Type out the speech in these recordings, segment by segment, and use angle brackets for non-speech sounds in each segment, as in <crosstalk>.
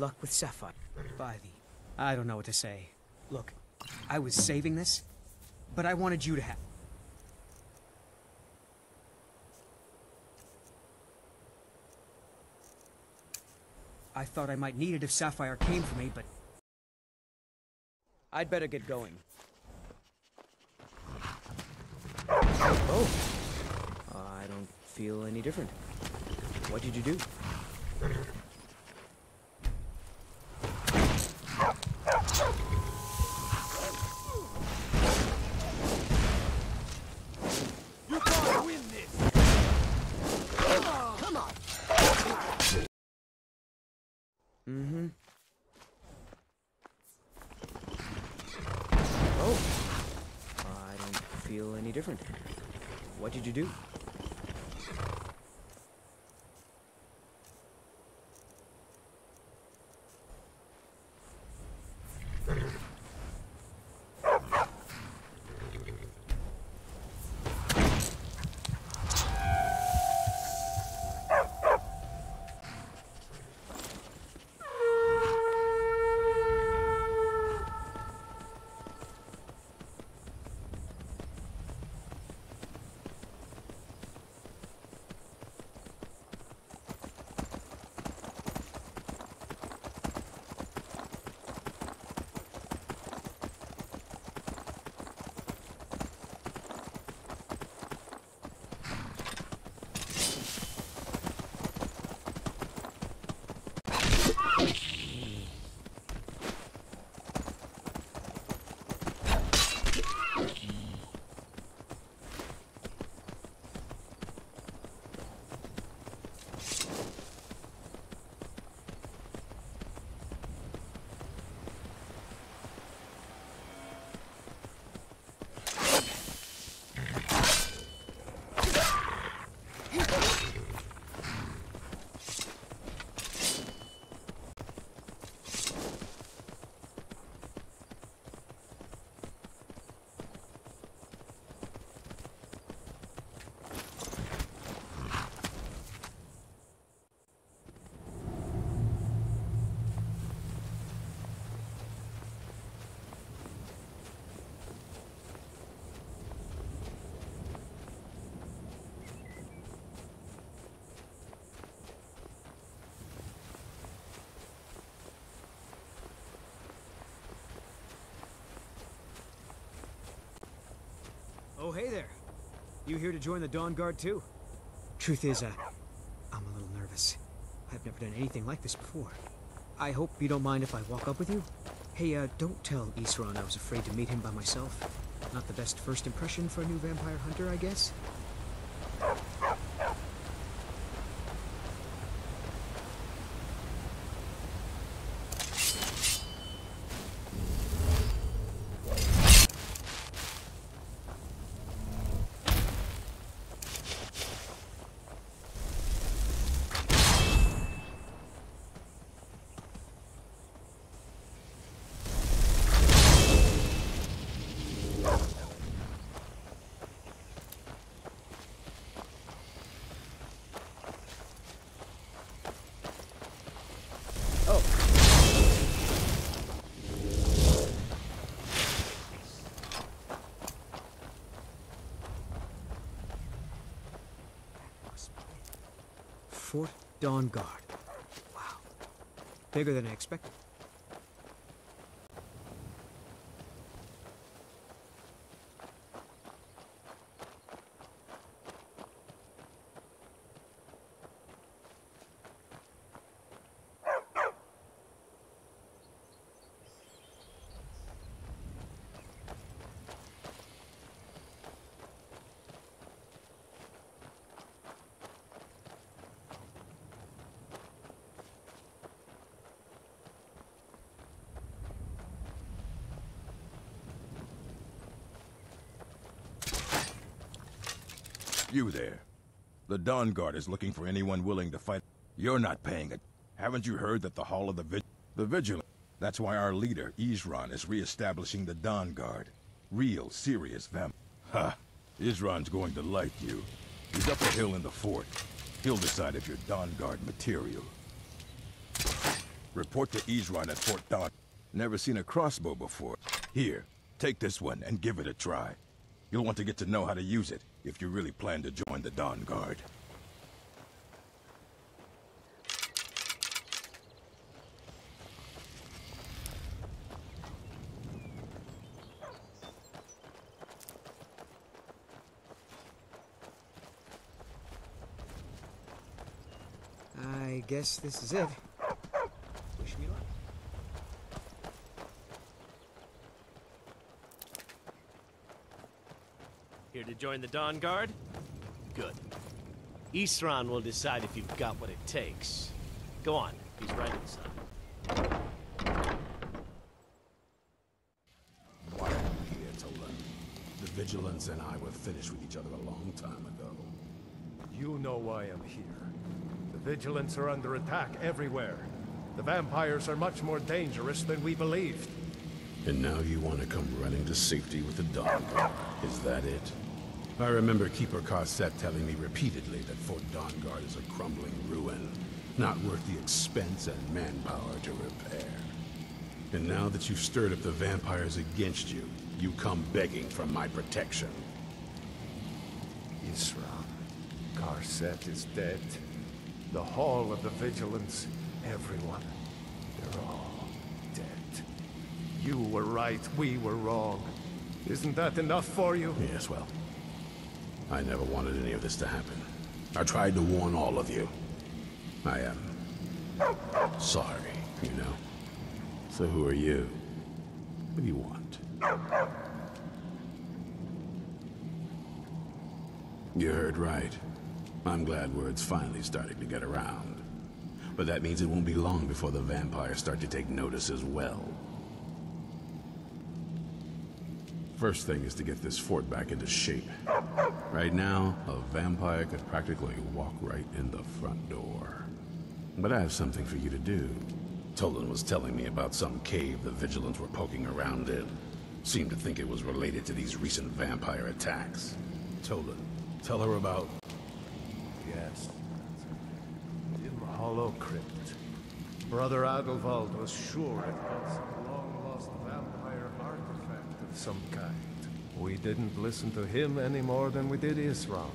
luck with Sapphire. By the... I don't know what to say. Look, I was saving this, but I wanted you to have... I thought I might need it if Sapphire came for me, but... I'd better get going. Oh. I don't feel any different. What did you do? You can't win this! Come on! Mm-hmm. Oh. I don't feel any different. What did you do? Oh, hey there. You here to join the Dawnguard too? Truth is, uh, I'm a little nervous. I've never done anything like this before. I hope you don't mind if I walk up with you? Hey, uh, don't tell Isran I was afraid to meet him by myself. Not the best first impression for a new vampire hunter, I guess? Fort Dawnguard. Wow. Bigger than I expected. You there. The Dawnguard is looking for anyone willing to fight. You're not paying it. Haven't you heard that the Hall of the Vig the Vigilant? That's why our leader, Isran, is re-establishing the Dawnguard. Real, serious vamp. Ha! Isran's going to like you. He's up the hill in the fort. He'll decide if you're Dawnguard material. Report to Isran at Fort Don. Never seen a crossbow before. Here, take this one and give it a try. You'll want to get to know how to use it if you really plan to join the Dawnguard. I guess this is it. Wish me luck. Here to join the Dawnguard? Good. Isran will decide if you've got what it takes. Go on, he's right inside. Why are you here, Tolan? The Vigilance and I were finished with each other a long time ago. You know why I'm here. The Vigilants are under attack everywhere. The vampires are much more dangerous than we believed. And now you want to come running to safety with the Dawnguard. Is that it? I remember Keeper Carcette telling me repeatedly that Fort Dawnguard is a crumbling ruin, not worth the expense and manpower to repair. And now that you've stirred up the vampires against you, you come begging for my protection. Isran. Carcette is dead. The Hall of the Vigilance, everyone. They're all dead. You were right, we were wrong. Isn't that enough for you? Yes, well, I never wanted any of this to happen. I tried to warn all of you. I am sorry, you know. So who are you? What do you want? You heard right. I'm glad word's finally starting to get around. But that means it won't be long before the vampires start to take notice as well. First thing is to get this fort back into shape. Right now, a vampire could practically walk right in the front door. But I have something for you to do. Tolan was telling me about some cave the Vigilants were poking around in. Seemed to think it was related to these recent vampire attacks. Tolan, tell her about... Yes. In the Hollow Crypt. Brother Adalvald was sure it was a long-lost vampire artifact of some kind. We didn't listen to him any more than we did Isran.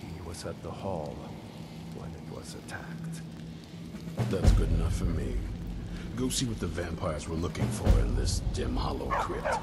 He was at the hall when it was attacked. That's good enough for me. Go see what the vampires were looking for in this Dimhollow crypt.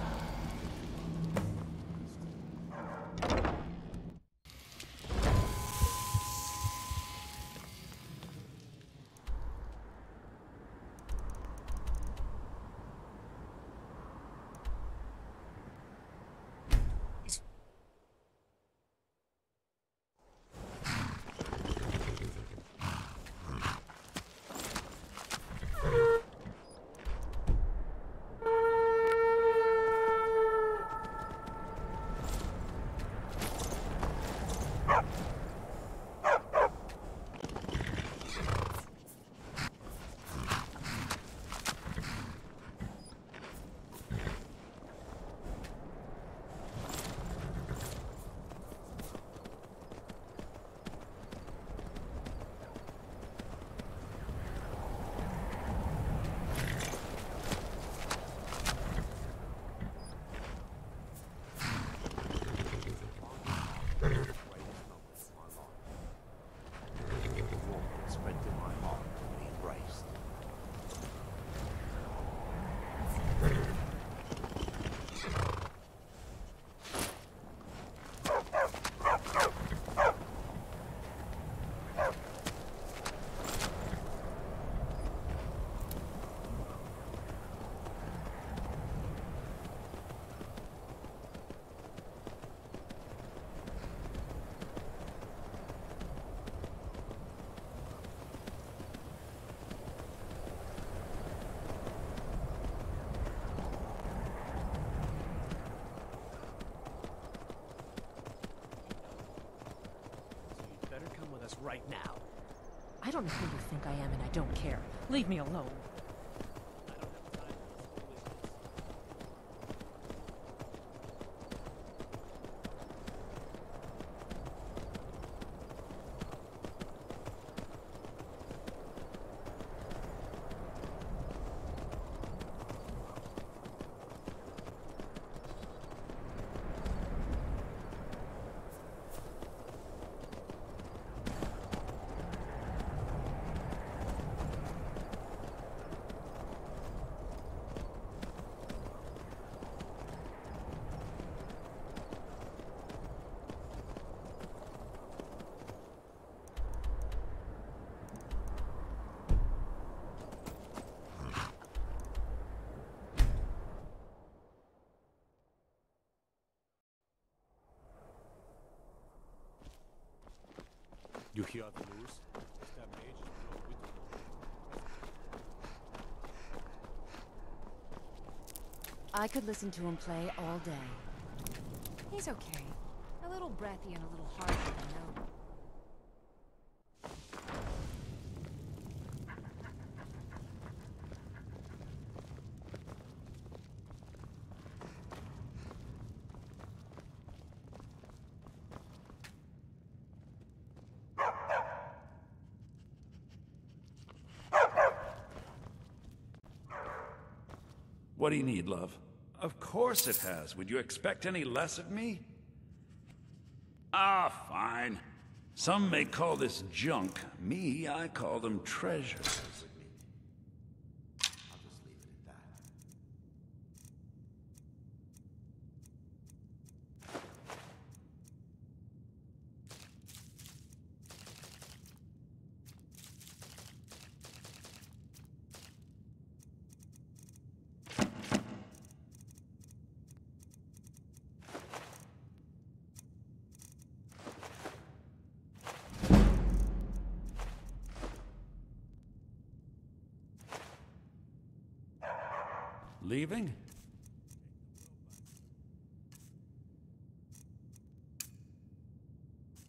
Don't know who you think I am, and I don't care. Leave me alone. You hear the news? I could listen to him play all day. He's okay. A little breathy and a little hard to know. What do you need, love? Of course it has. Would you expect any less of me? Ah, fine. Some may call this junk. Me, I call them treasures. Leaving?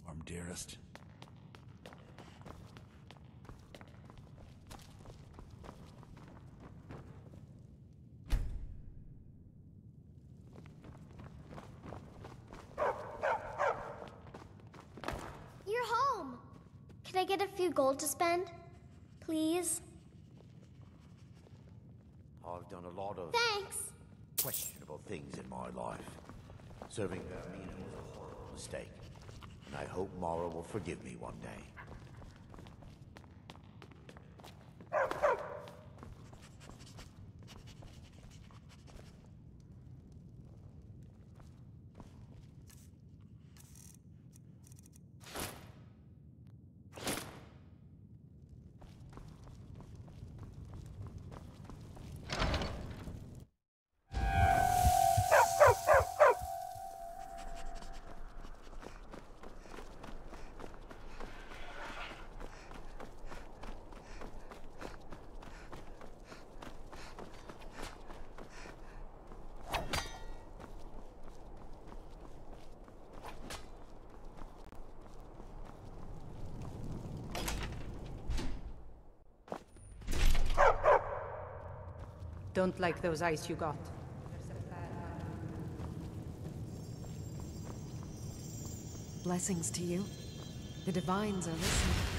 Warm, dearest. You're home. Can I get a few gold to spend? Please? I've done a lot of Thanks. questionable things in my life. Serving Vaermina was a horrible mistake, and I hope Mara will forgive me one day. Don't like those eyes you got. Blessings to you. The Divines are listening.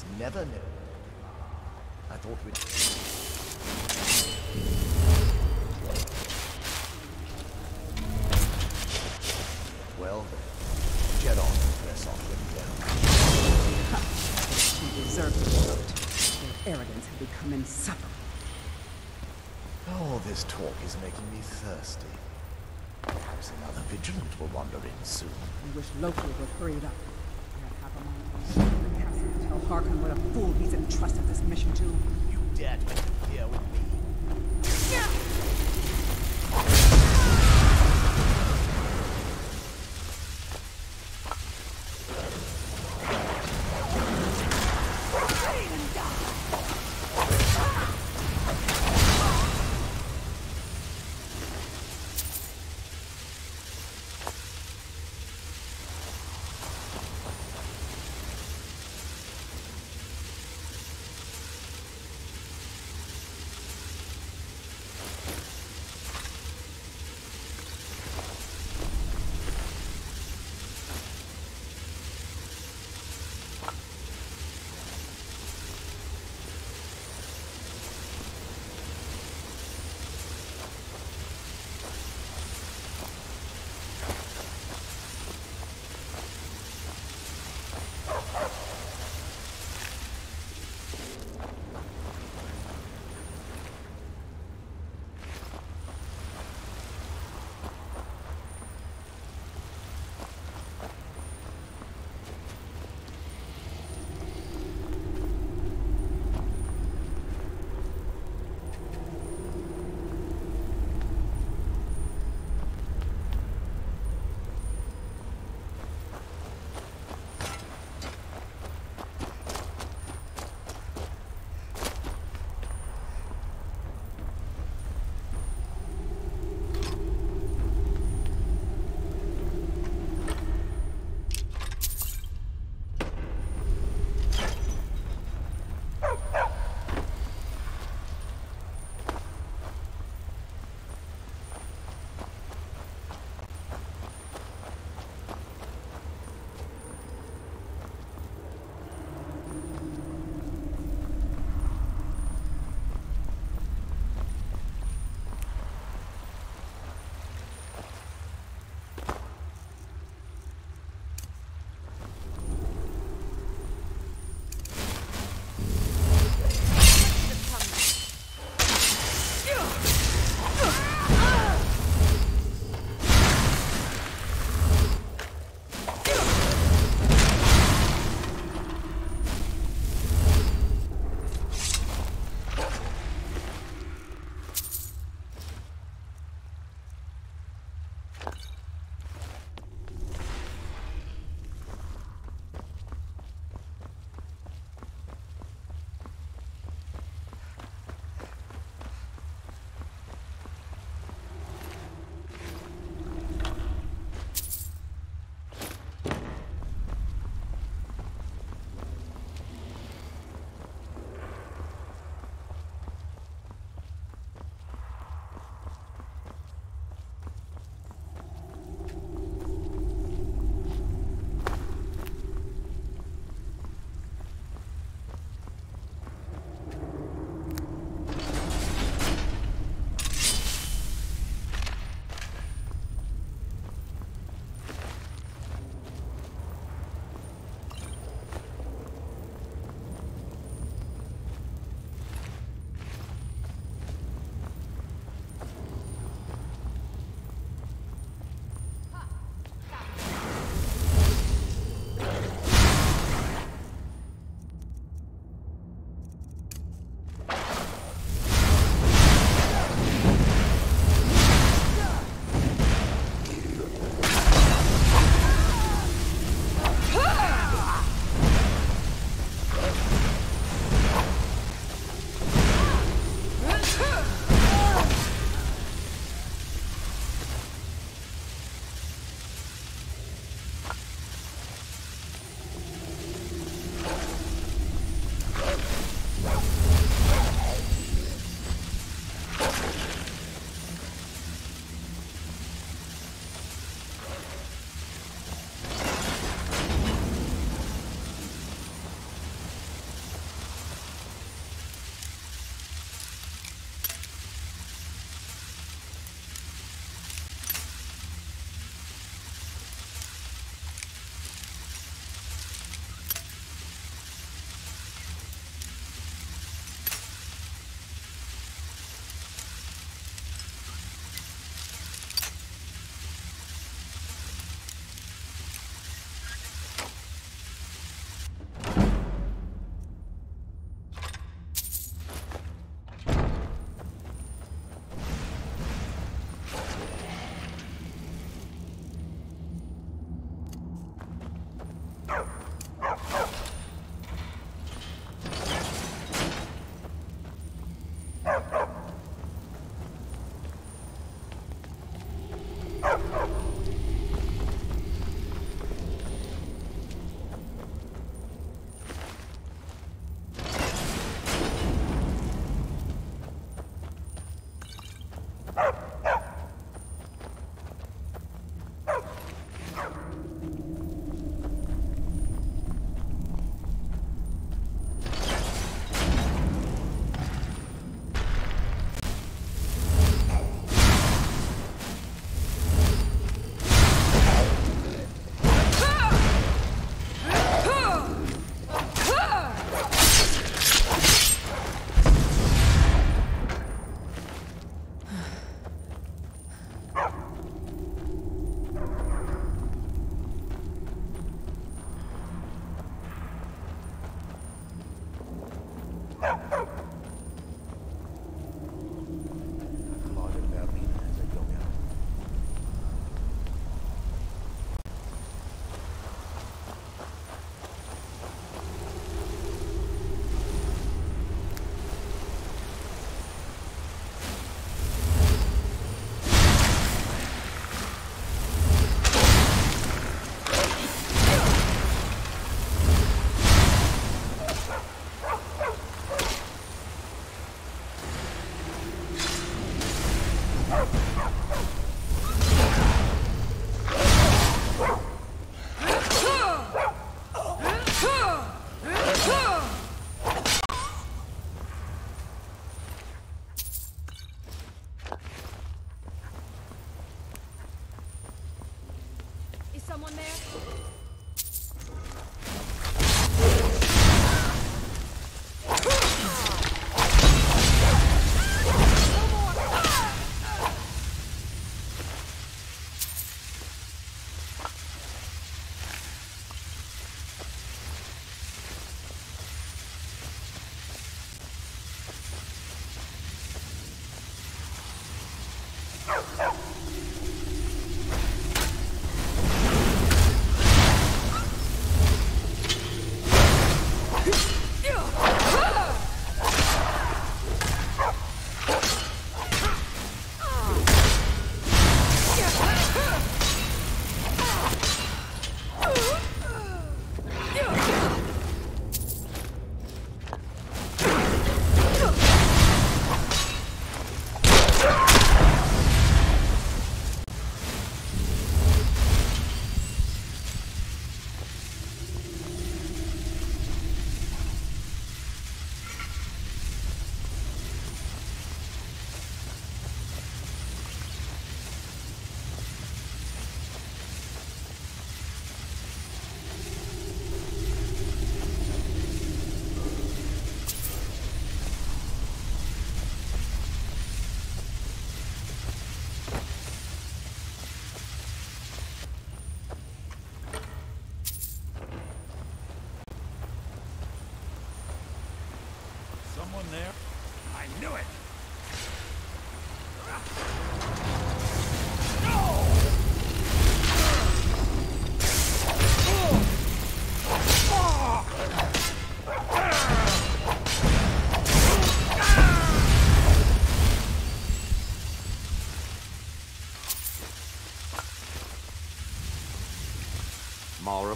It's never known. I thought we'd... Well then, get on and press off with them. You deserve to be vote. Their arrogance had become insufferable. All this talk is making me thirsty. Perhaps another vigilant will wander in soon. I wish Lokil would hurry it up. Markham what a fool he's entrusted this mission to. You dead.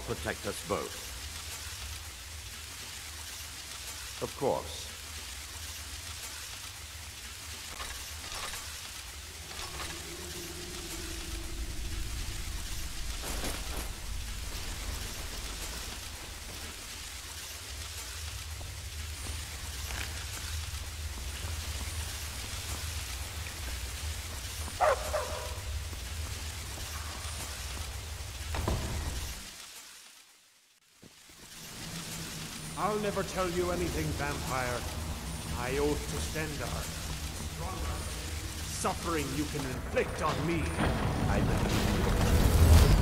Protect us both. Of course. I'll never tell you anything, vampire. I oath to Stendarr. Stronger. Suffering you can inflict on me. I believe.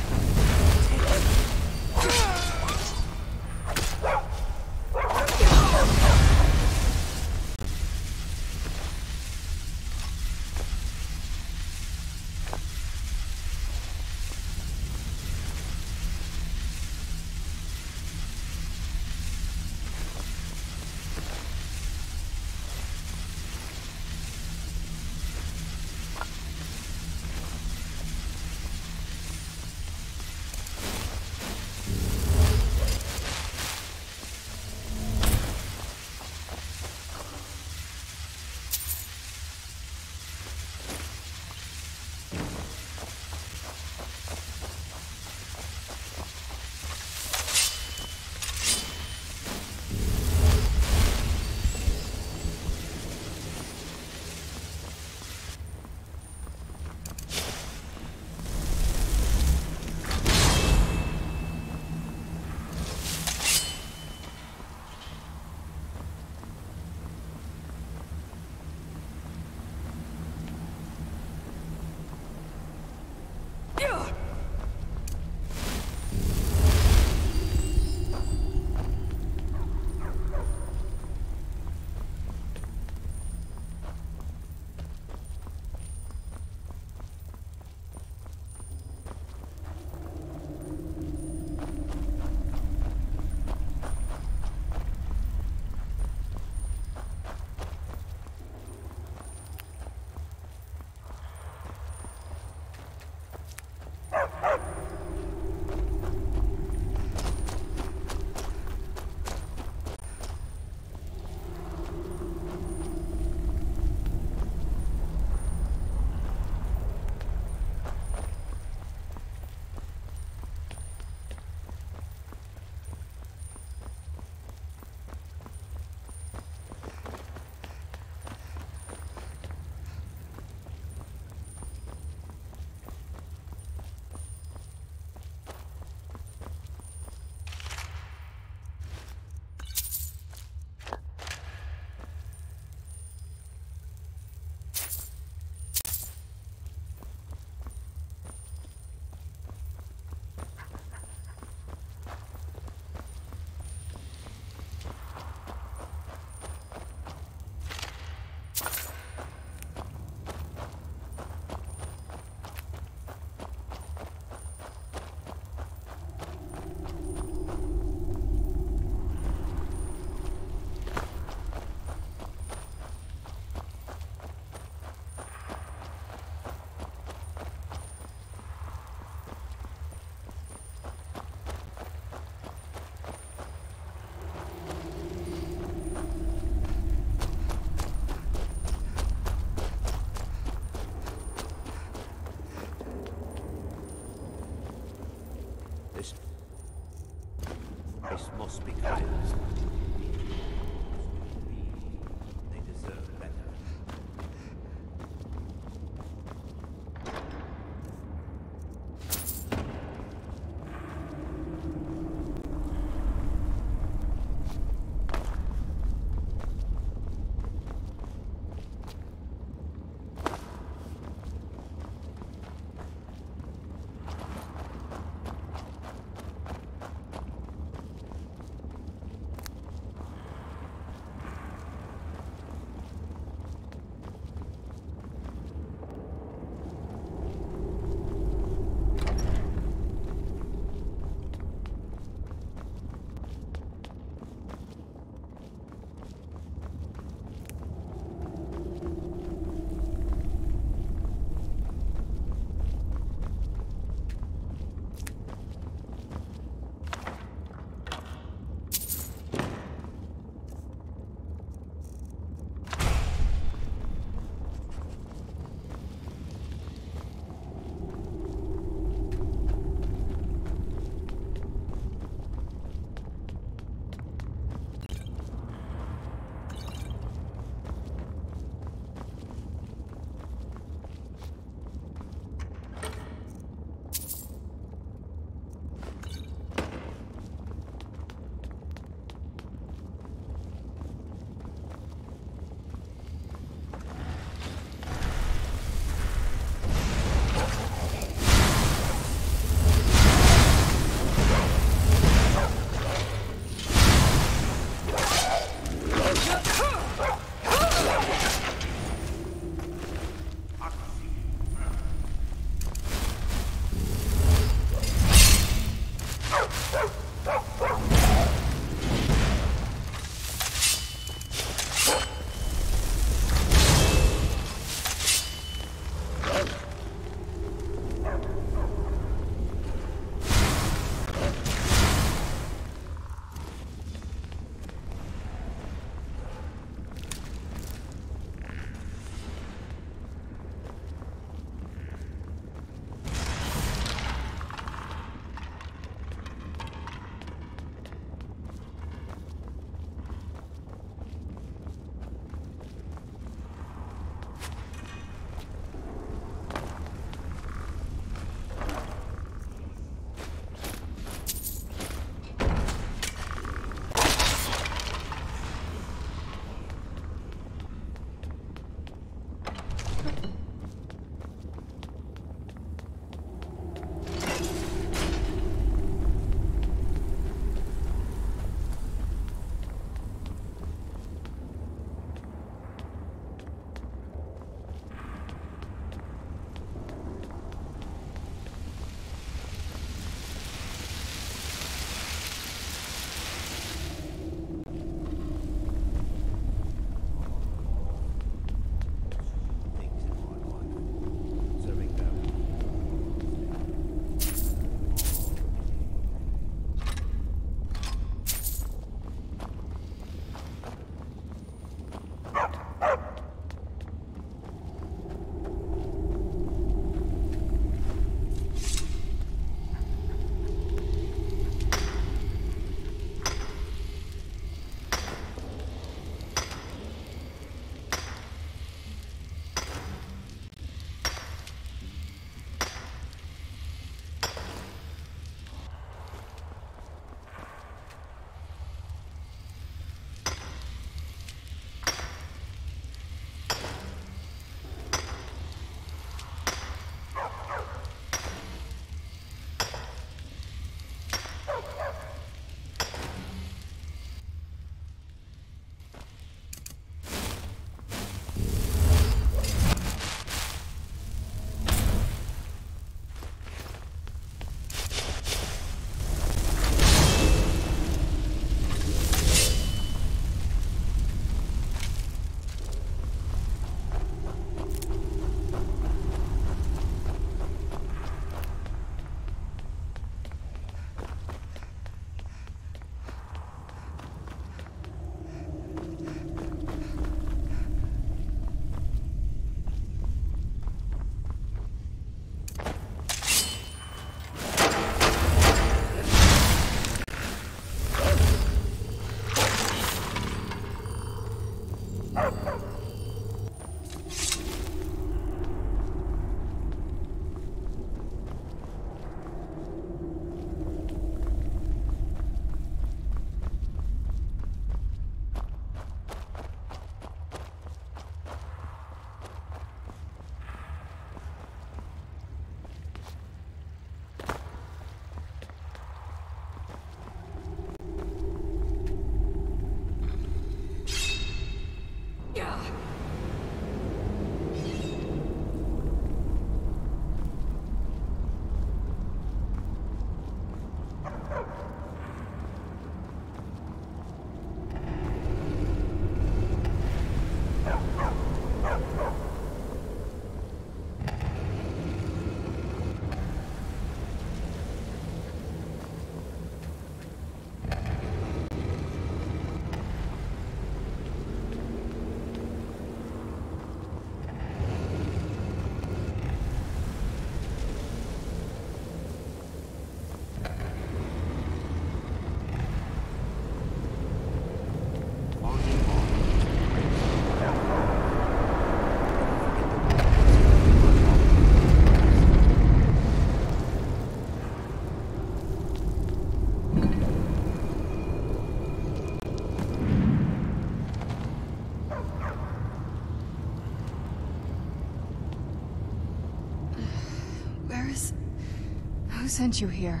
Sent you here?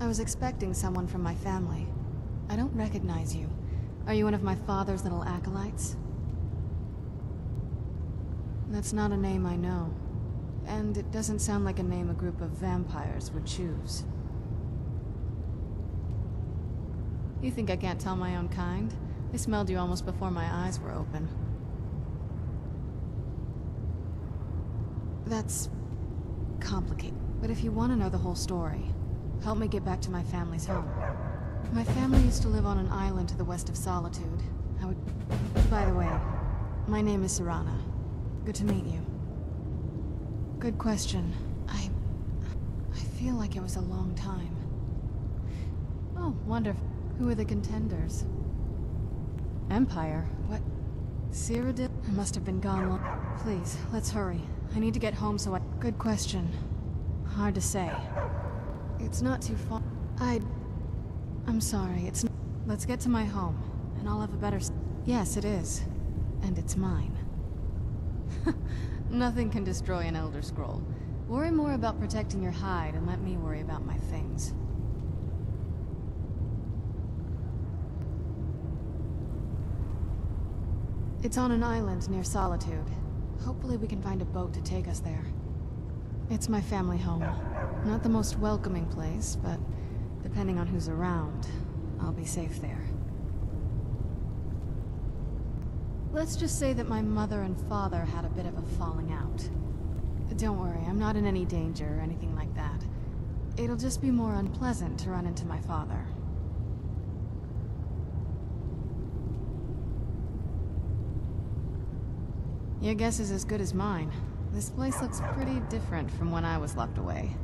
I was expecting someone from my family. I don't recognize you. Are you one of my father's little acolytes? That's not a name I know. And it doesn't sound like a name a group of vampires would choose. You think I can't tell my own kind? I smelled you almost before my eyes were open. That's... complicated. But if you want to know the whole story, help me get back to my family's home. My family used to live on an island to the west of Solitude. I would... By the way, my name is Serana. Good to meet you. Good question. I... I feel like it was a long time. Oh, wonderful. Who are the contenders? Empire? What? Cyrodiil? I must have been gone long... Please, let's hurry. I need to get home so I... Good question. Hard to say. It's not too far... I... I'm sorry, it's... Let's get to my home, and I'll have a better... Yes, it is. And it's mine. <laughs> Nothing can destroy an Elder Scroll. Worry more about protecting your hide and let me worry about my things. It's on an island near Solitude. Hopefully we can find a boat to take us there. It's my family home. Not the most welcoming place, but depending on who's around, I'll be safe there. Let's just say that my mother and father had a bit of a falling out. Don't worry, I'm not in any danger or anything like that. It'll just be more unpleasant to run into my father. Your guess is as good as mine. This place looks pretty different from when I was locked away.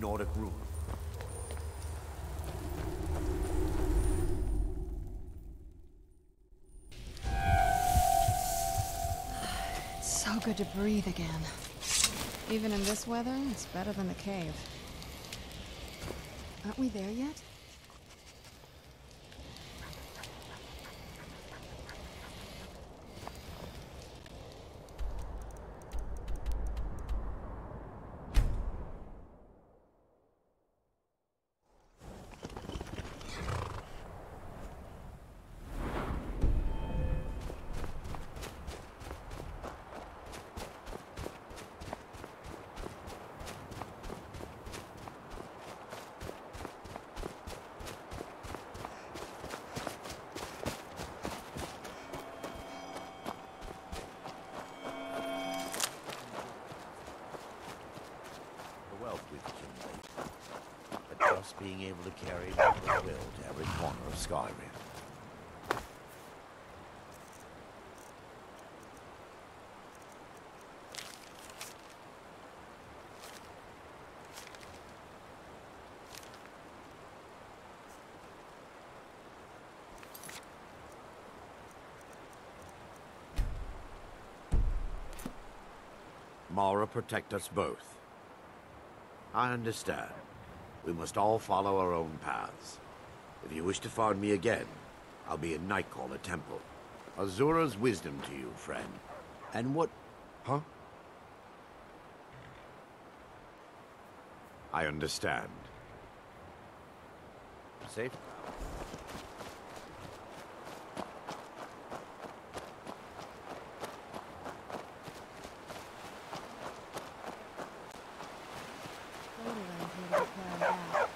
Nordic. It's so good to breathe again. Even in this weather, it's better than the cave. Aren't we there yet? The wealth we've accumulated. But just carry the will to every corner of Skyrim. Mara protect us both. I understand. We must all follow our own paths. If you wish to find me again, I'll be in Nightcaller Temple. Azura's wisdom to you, friend. And what... Huh? I understand. Safe? Later, I'm here to repair that.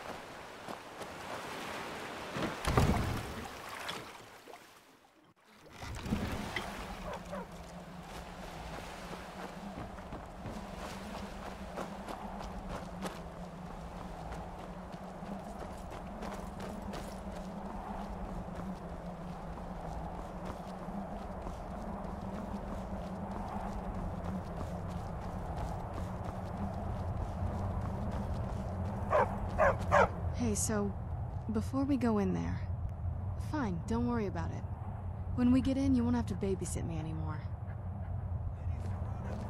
Hey, so before we go in there, fine, don't worry about it. When we get in, you won't have to babysit me anymore.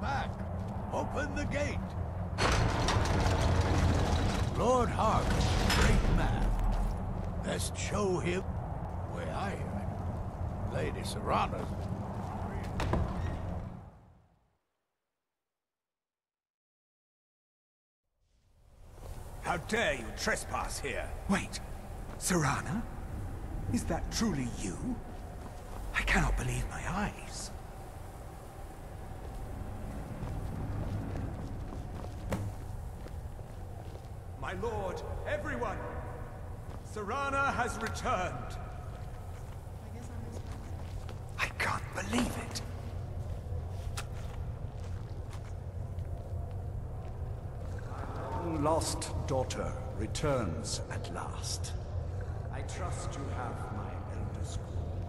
Back! Open the gate! Lord Harkon, great man. Best show him where I it. Lady Serana's How dare you trespass here? Wait, Serana? Is that truly you? I cannot believe my eyes. My lord, everyone! Serana has returned! I can't believe it. Lost daughter returns at last. I trust you have my Elder Scroll.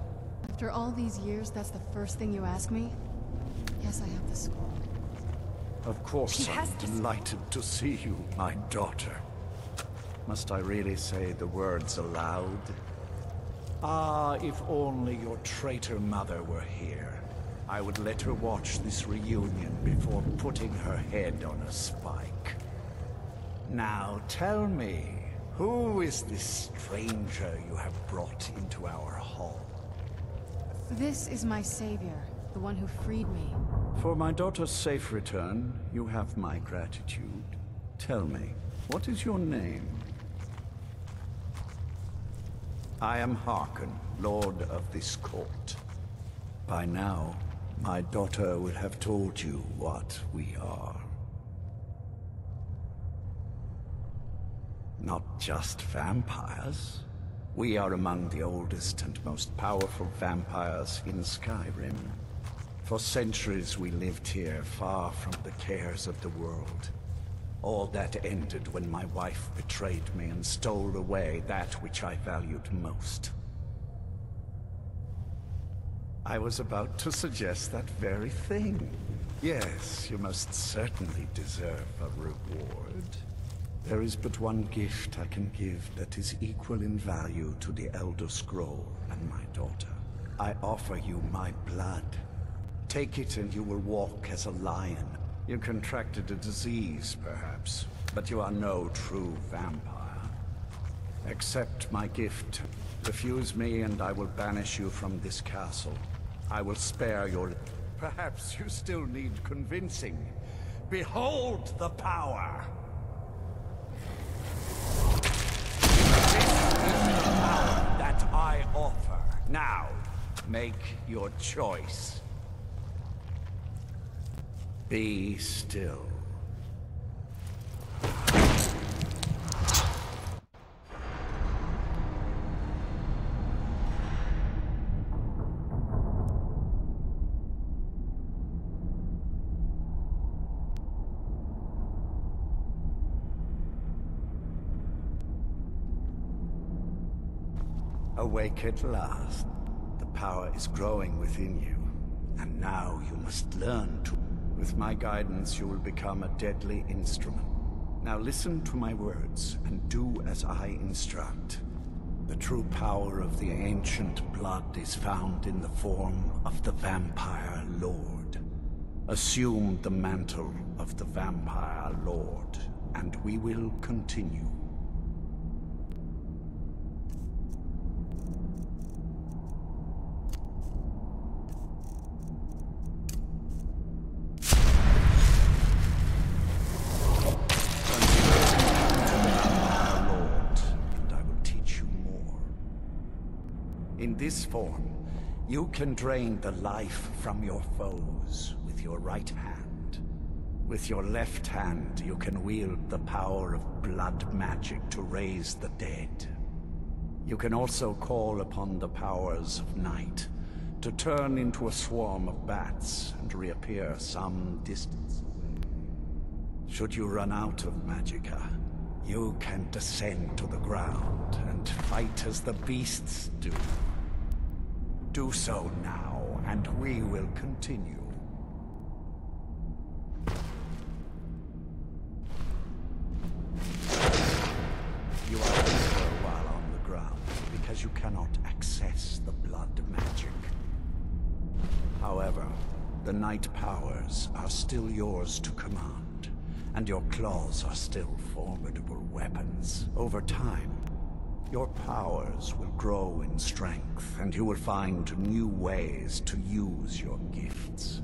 After all these years, that's the first thing you ask me? Yes, I have the scroll. Of course, She I'm delighted to see you, my daughter. Must I really say the words aloud? Ah, if only your traitor mother were here. I would let her watch this reunion before putting her head on a spike. Now tell me, who is this stranger you have brought into our hall? This is my savior, the one who freed me. For my daughter's safe return, you have my gratitude. Tell me, what is your name? I am Harkon, Lord of this court. By now, my daughter would have told you what we are. Not just vampires. We are among the oldest and most powerful vampires in Skyrim. For centuries we lived here, far from the cares of the world. All that ended when my wife betrayed me and stole away that which I valued most. I was about to suggest that very thing. Yes, you most certainly deserve a reward. There is but one gift I can give that is equal in value to the Elder Scroll and my daughter. I offer you my blood. Take it and you will walk as a lion. You contracted a disease, perhaps, but you are no true vampire. Accept my gift. Refuse me and I will banish you from this castle. I will spare your... Perhaps you still need convincing. Behold the power! This is the power that I offer. Now, make your choice. Be still. Awake at last. The power is growing within you. And now you must learn to... With my guidance, you will become a deadly instrument. Now listen to my words, and do as I instruct. The true power of the ancient blood is found in the form of the Vampire Lord. Assume the mantle of the Vampire Lord, and we will continue. This form, you can drain the life from your foes with your right hand. With your left hand, you can wield the power of blood magic to raise the dead. You can also call upon the powers of night to turn into a swarm of bats and reappear some distance away. Should you run out of magicka, you can descend to the ground and fight as the beasts do. Do so now, and we will continue. You are while on the ground, because you cannot access the blood magic. However, the night powers are still yours to command, and your claws are still formidable weapons. Over time, your powers will grow in strength, and you will find new ways to use your gifts.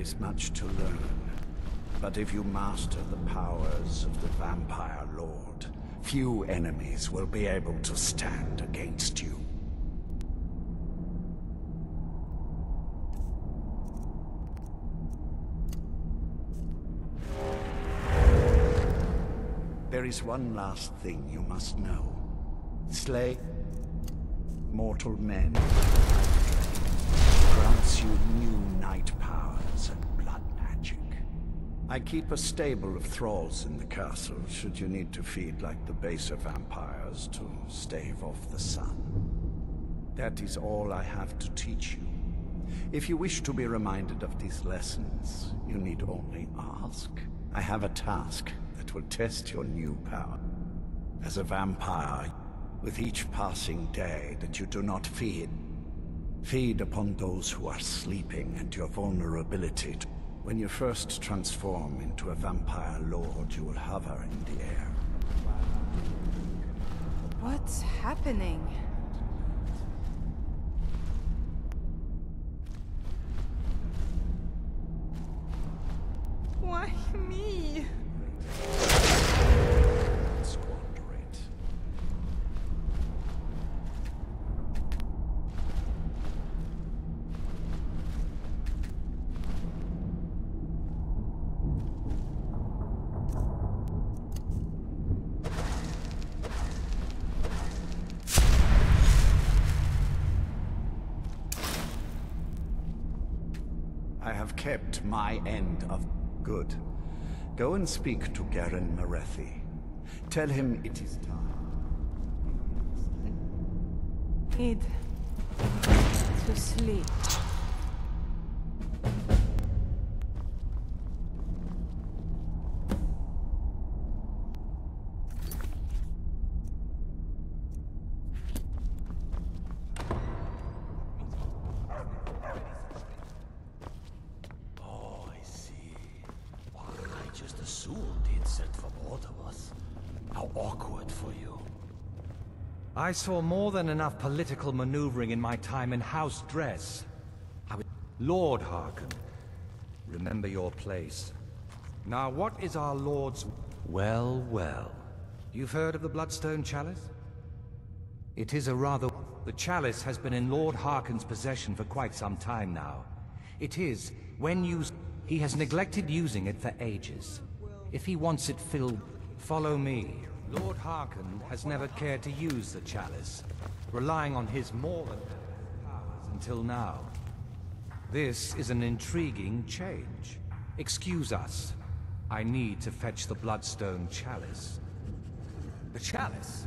Is much to learn. But if you master the powers of the Vampire Lord, few enemies will be able to stand against you. There is one last thing you must know. Slay mortal men grants you new night magic. I keep a stable of thralls in the castle should you need to feed like the baser vampires to stave off the sun. That is all I have to teach you. If you wish to be reminded of these lessons, you need only ask. I have a task that will test your new power. As a vampire, with each passing day that you do not feed, feed upon those who are sleeping and your vulnerability. To... When you first transform into a vampire lord, you will hover in the air. What's happening? My end of good. Go and speak to Garan Marethi. Tell him it is time. Need to sleep. I saw more than enough political maneuvering in my time in House Dres. I was... Lord Harkon, remember your place. Now, what is our Lord's... Well, well. You've heard of the Bloodstone Chalice? It is a rather... The chalice has been in Lord Harkon's possession for quite some time now. It is, when used... He has neglected using it for ages. If he wants it filled, follow me. Lord Harkon has never cared to use the chalice, relying on his more than powers until now. This is an intriguing change. Excuse us. I need to fetch the Bloodstone Chalice. The chalice?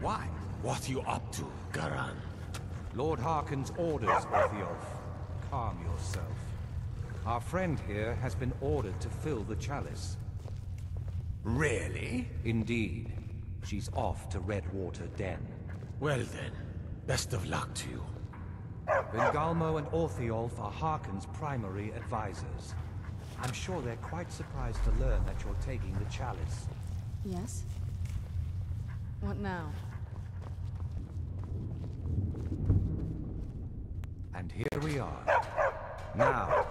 Why? What are you up to, Garan? Lord Harkon's orders, Orthjolf. Calm yourself. Our friend here has been ordered to fill the chalice. Really? Indeed. She's off to Redwater Den. Well then, best of luck to you. Vingalmo and Orthjolf are Harkon's primary advisors. I'm sure they're quite surprised to learn that you're taking the chalice. Yes? What now? And here we are. Now,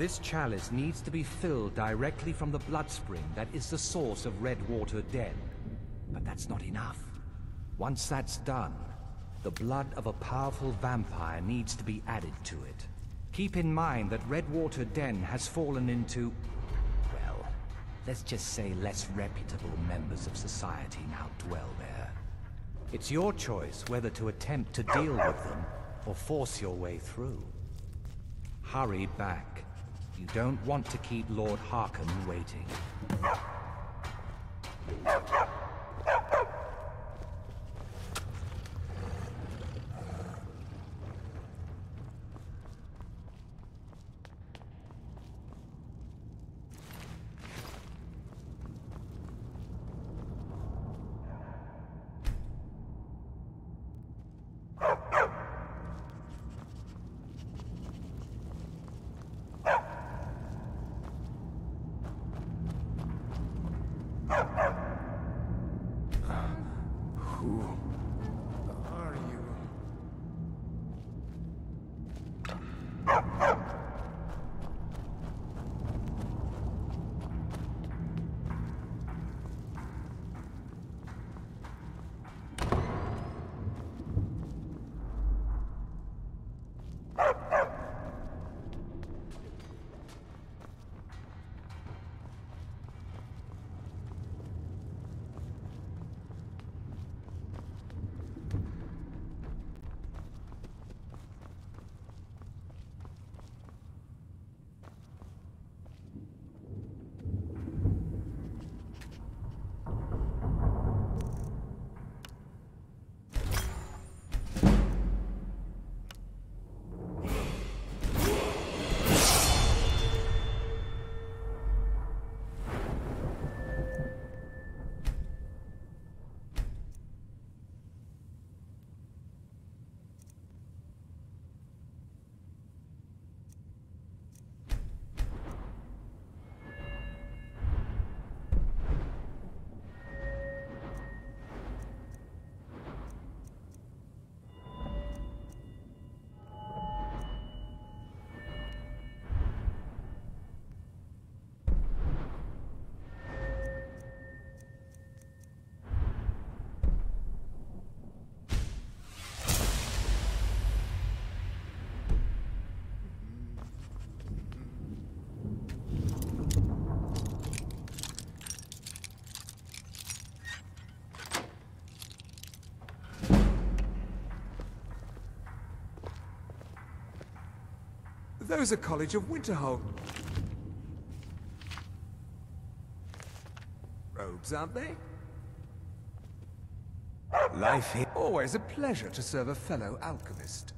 this chalice needs to be filled directly from the blood spring that is the source of Redwater Den. But that's not enough. Once that's done, the blood of a powerful vampire needs to be added to it. Keep in mind that Redwater Den has fallen into, well, let's just say less reputable members of society now dwell there. It's your choice whether to attempt to deal with them or force your way through. Hurry back. You don't want to keep Lord Harkon waiting. Those are College of Winterhold. Robes, aren't they? Life here. Always a pleasure to serve a fellow alchemist.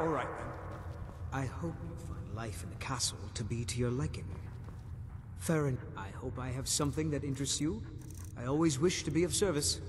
All right, then. I hope you find life in the castle to be to your liking. Farron, I hope I have something that interests you. I always wish to be of service.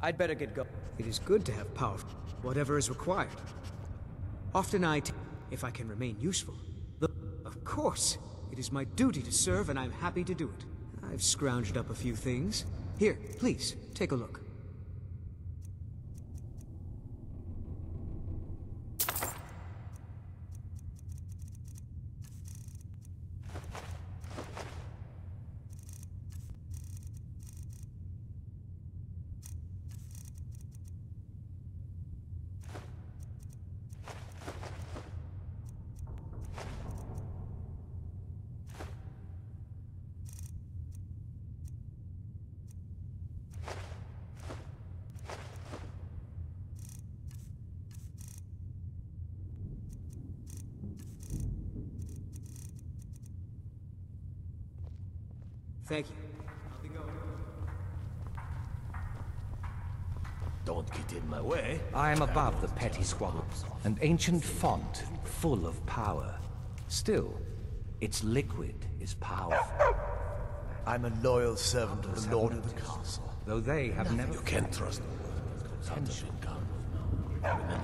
I'd better get going. It is good to have power, whatever is required. Often I, if I can remain useful. Of course, it is my duty to serve, and I'm happy to do it. I've scrounged up a few things. Here, please, take a look. Thank you. I'll be going. Don't get in my way. I am above the petty squabbles. An ancient font, full of power. Still, its liquid is powerful. I'm a loyal servant of the Lord of the Castle. Though they have never... You can't trust them. Potential. Remember.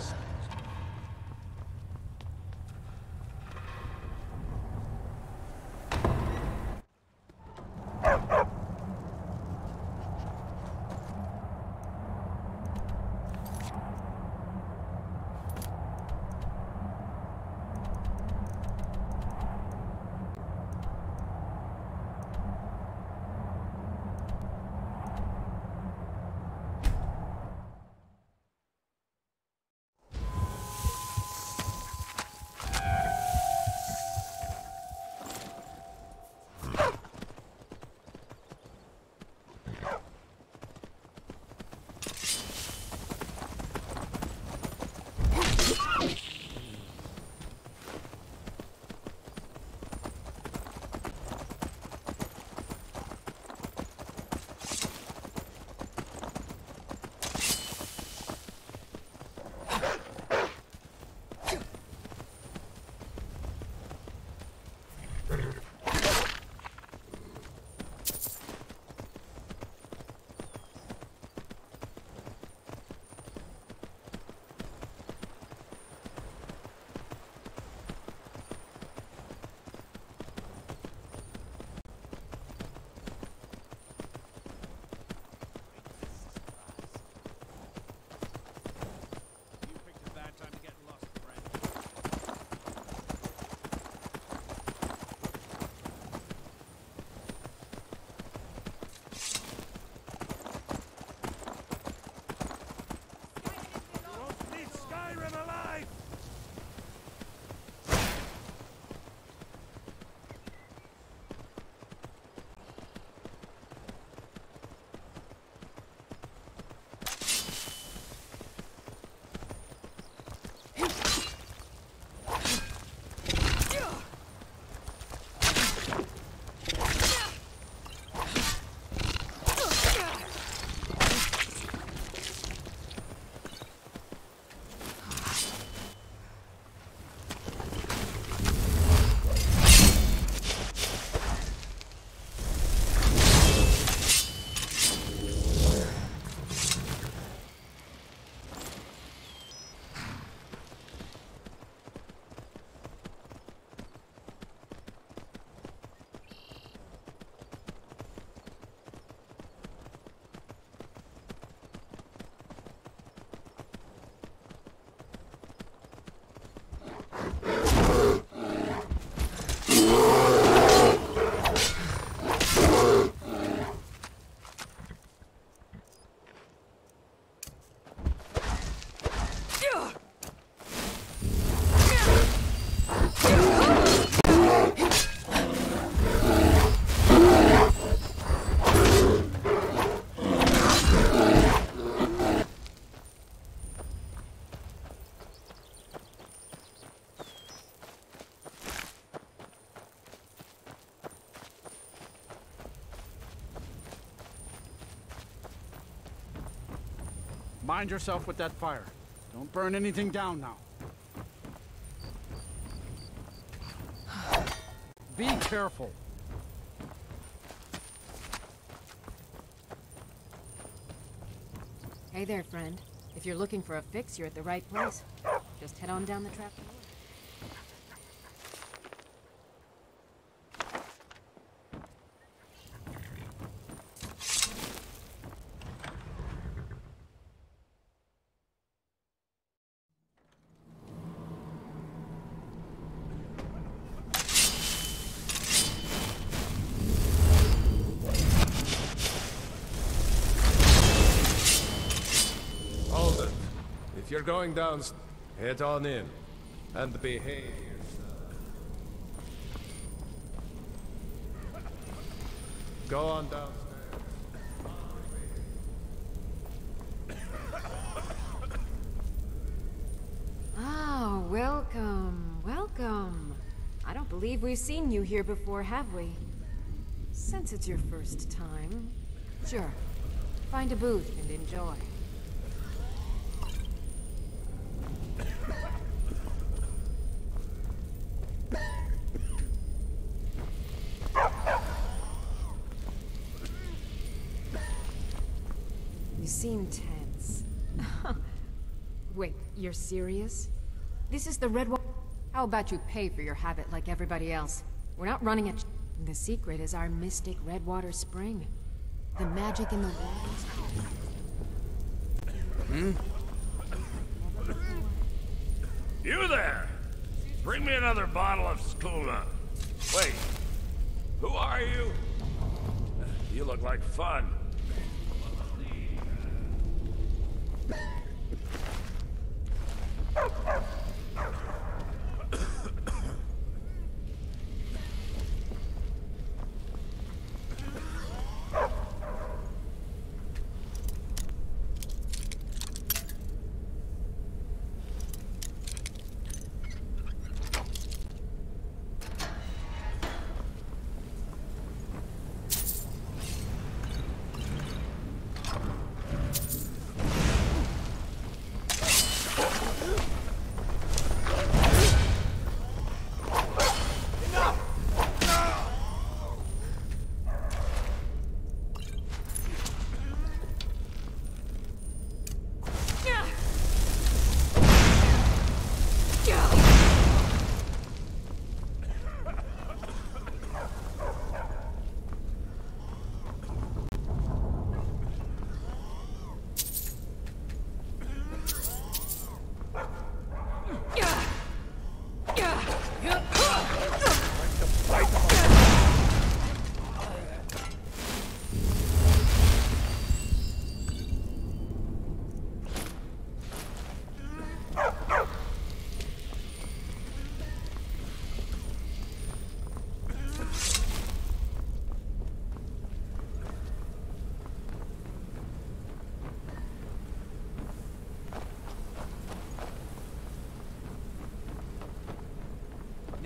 Mind yourself with that fire. Don't burn anything down now. <sighs> Be careful. Hey there, friend. If you're looking for a fix, you're at the right place. Just head on down the trap door. Hold it. If you're going down, head on in. And behave yourself. Go on downstairs. Oh, welcome, welcome. I don't believe we've seen you here before, have we? Since it's your first time, sure. Find a booth and enjoy. You seem tense. Wait, you're serious? This is the Red How about you pay for your habit like everybody else? We're not running a- The secret is our mystic Redwater Spring. The magic in the waters. Hmm? You there! Bring me another bottle of Skooma. Wait, who are you? You look like fun.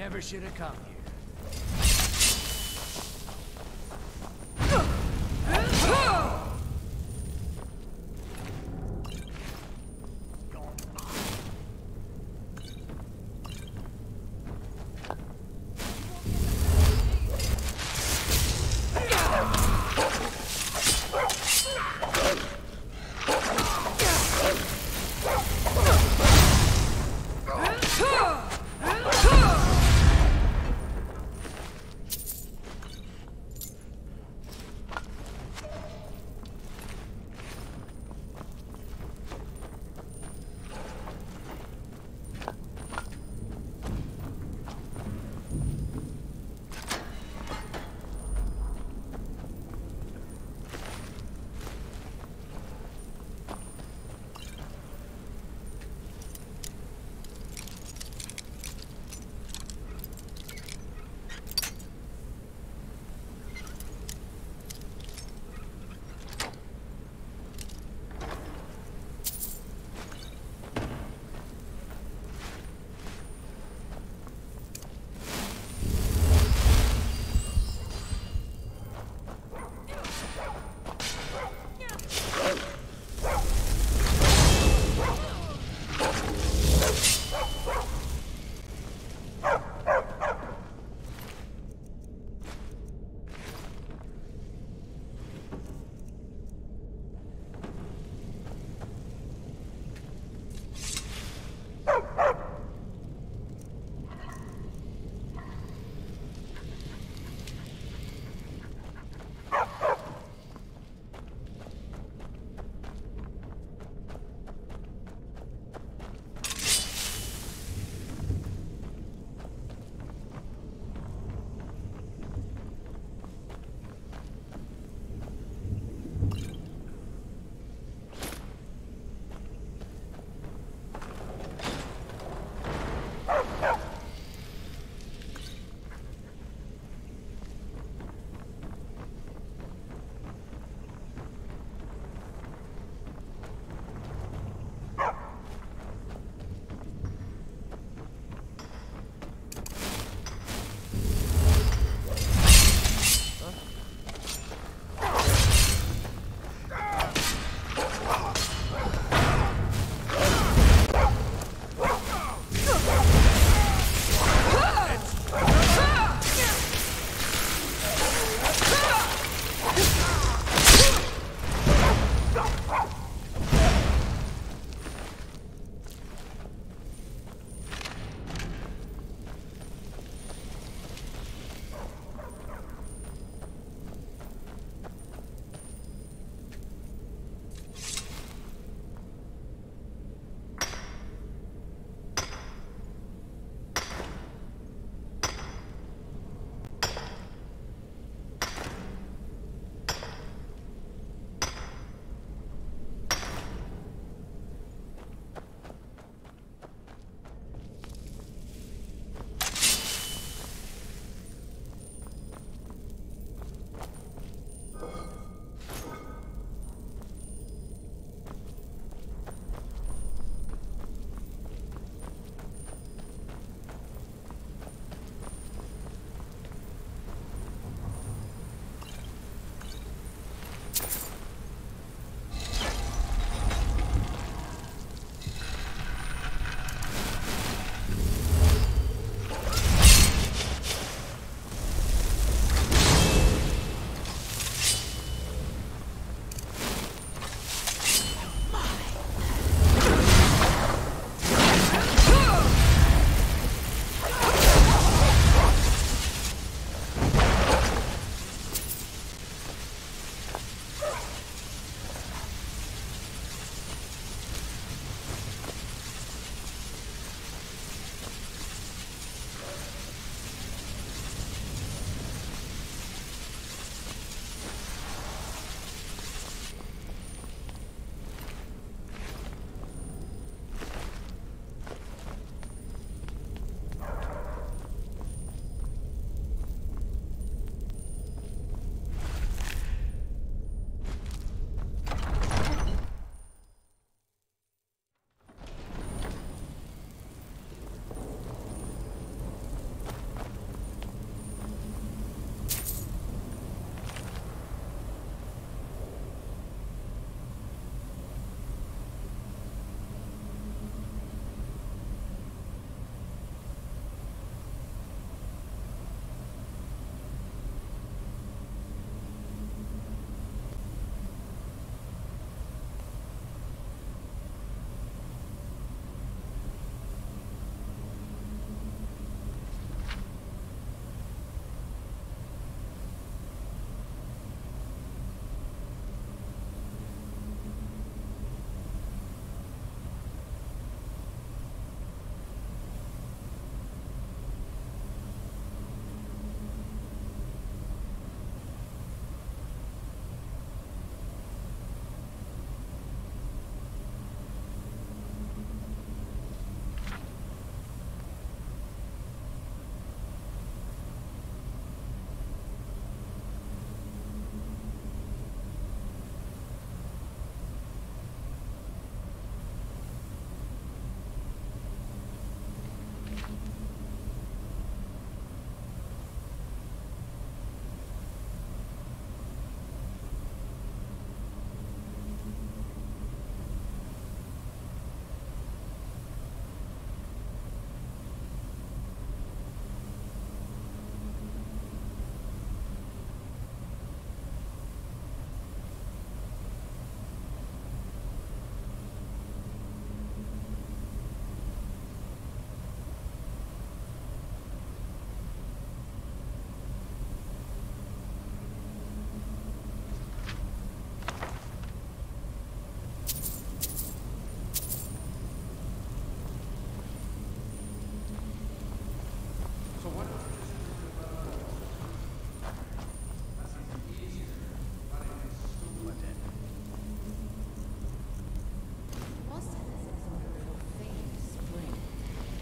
Never should have come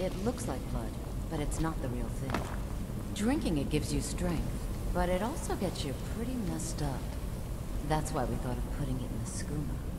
It looks like blood, but it's not the real thing. Drinking it gives you strength, but it also gets you pretty messed up. That's why we thought of putting it in the Skooma.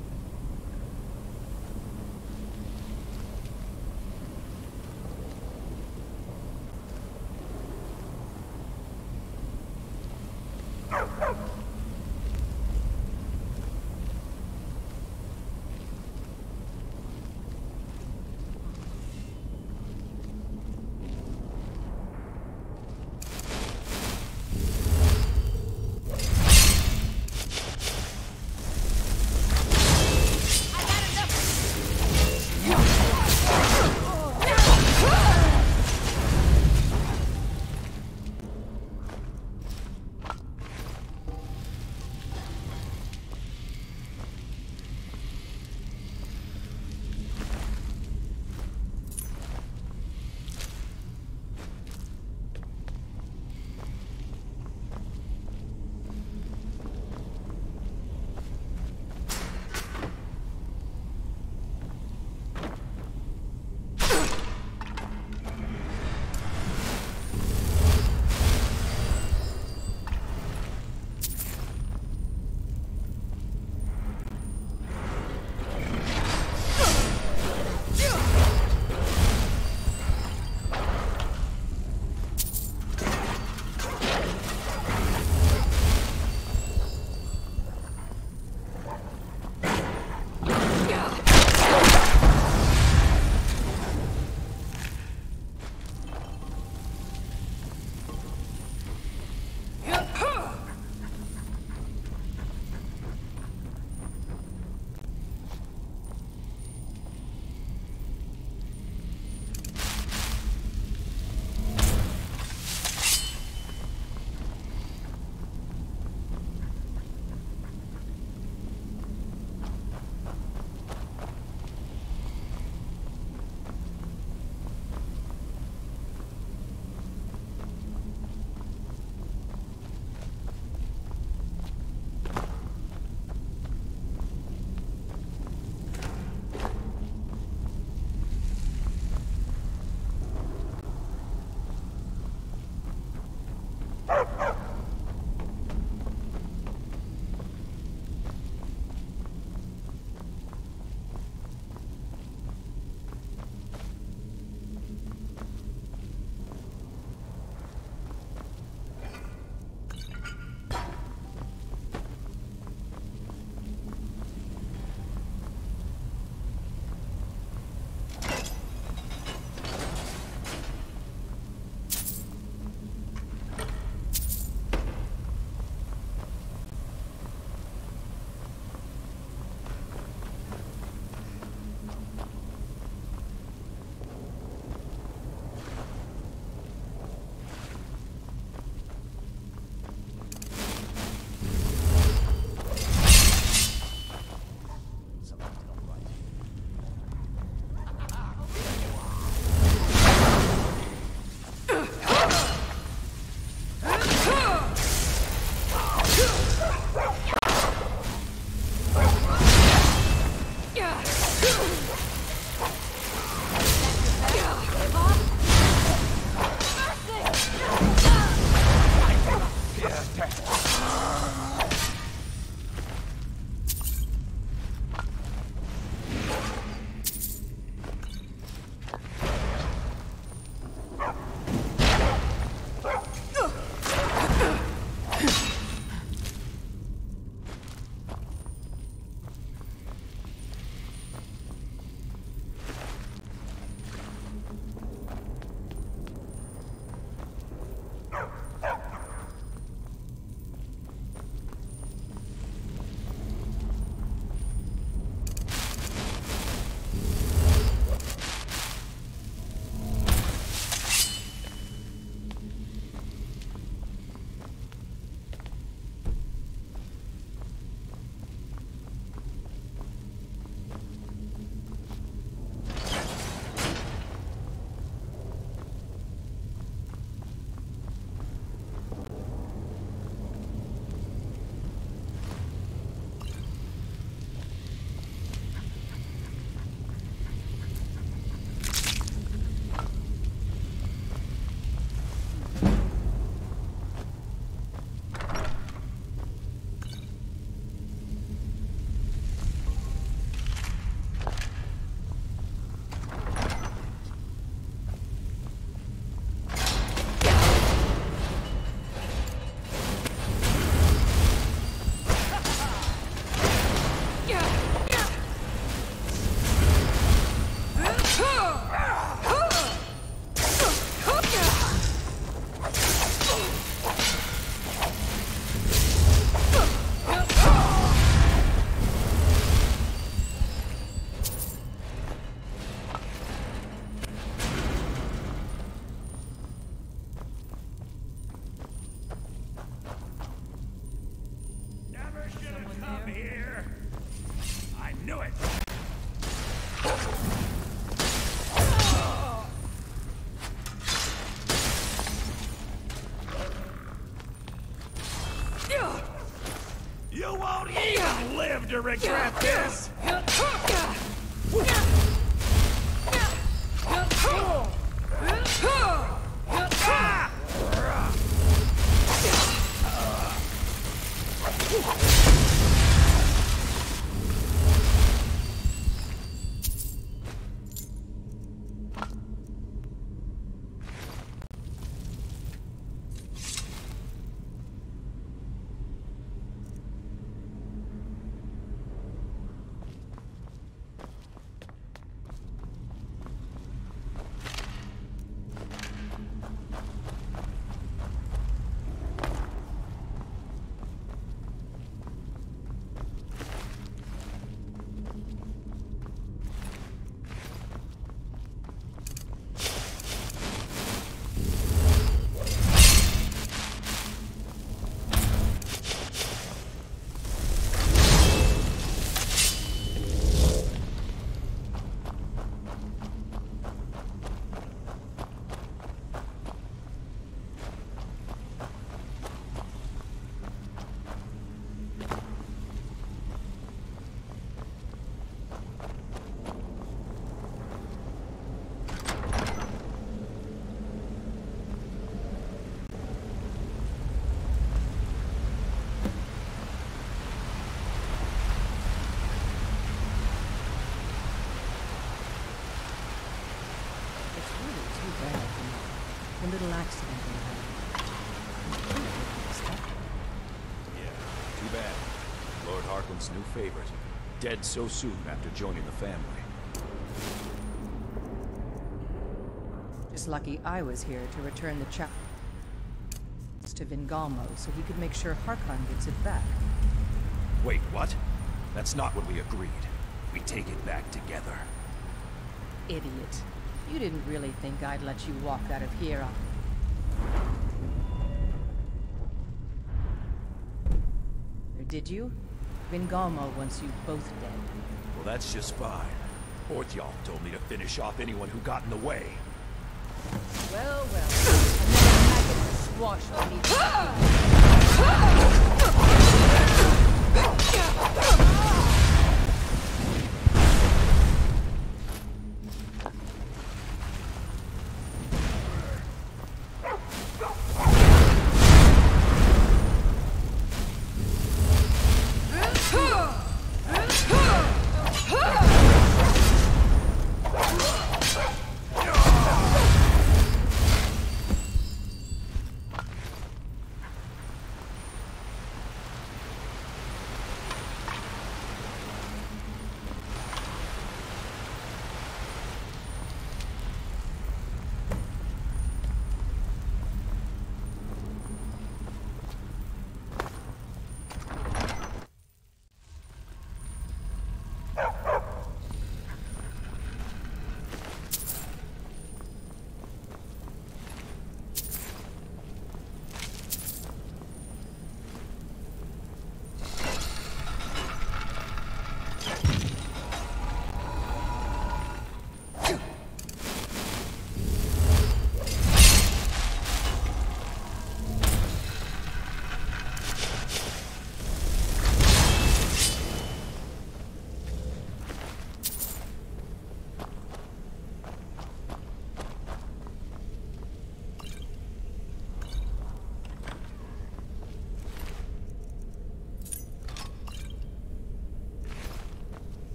to regret. New favorite. Dead so soon after joining the family. Just lucky I was here to return the chap to Vingalmo so he could make sure Harkon gets it back. Wait, what? That's not what we agreed. We take it back together. Idiot. You didn't really think I'd let you walk out of here on... Did you? Vingalmo wants you both dead. Well, that's just fine. Orthjolf told me to finish off anyone who got in the way. Well, well. Another maggot to squash on <laughs>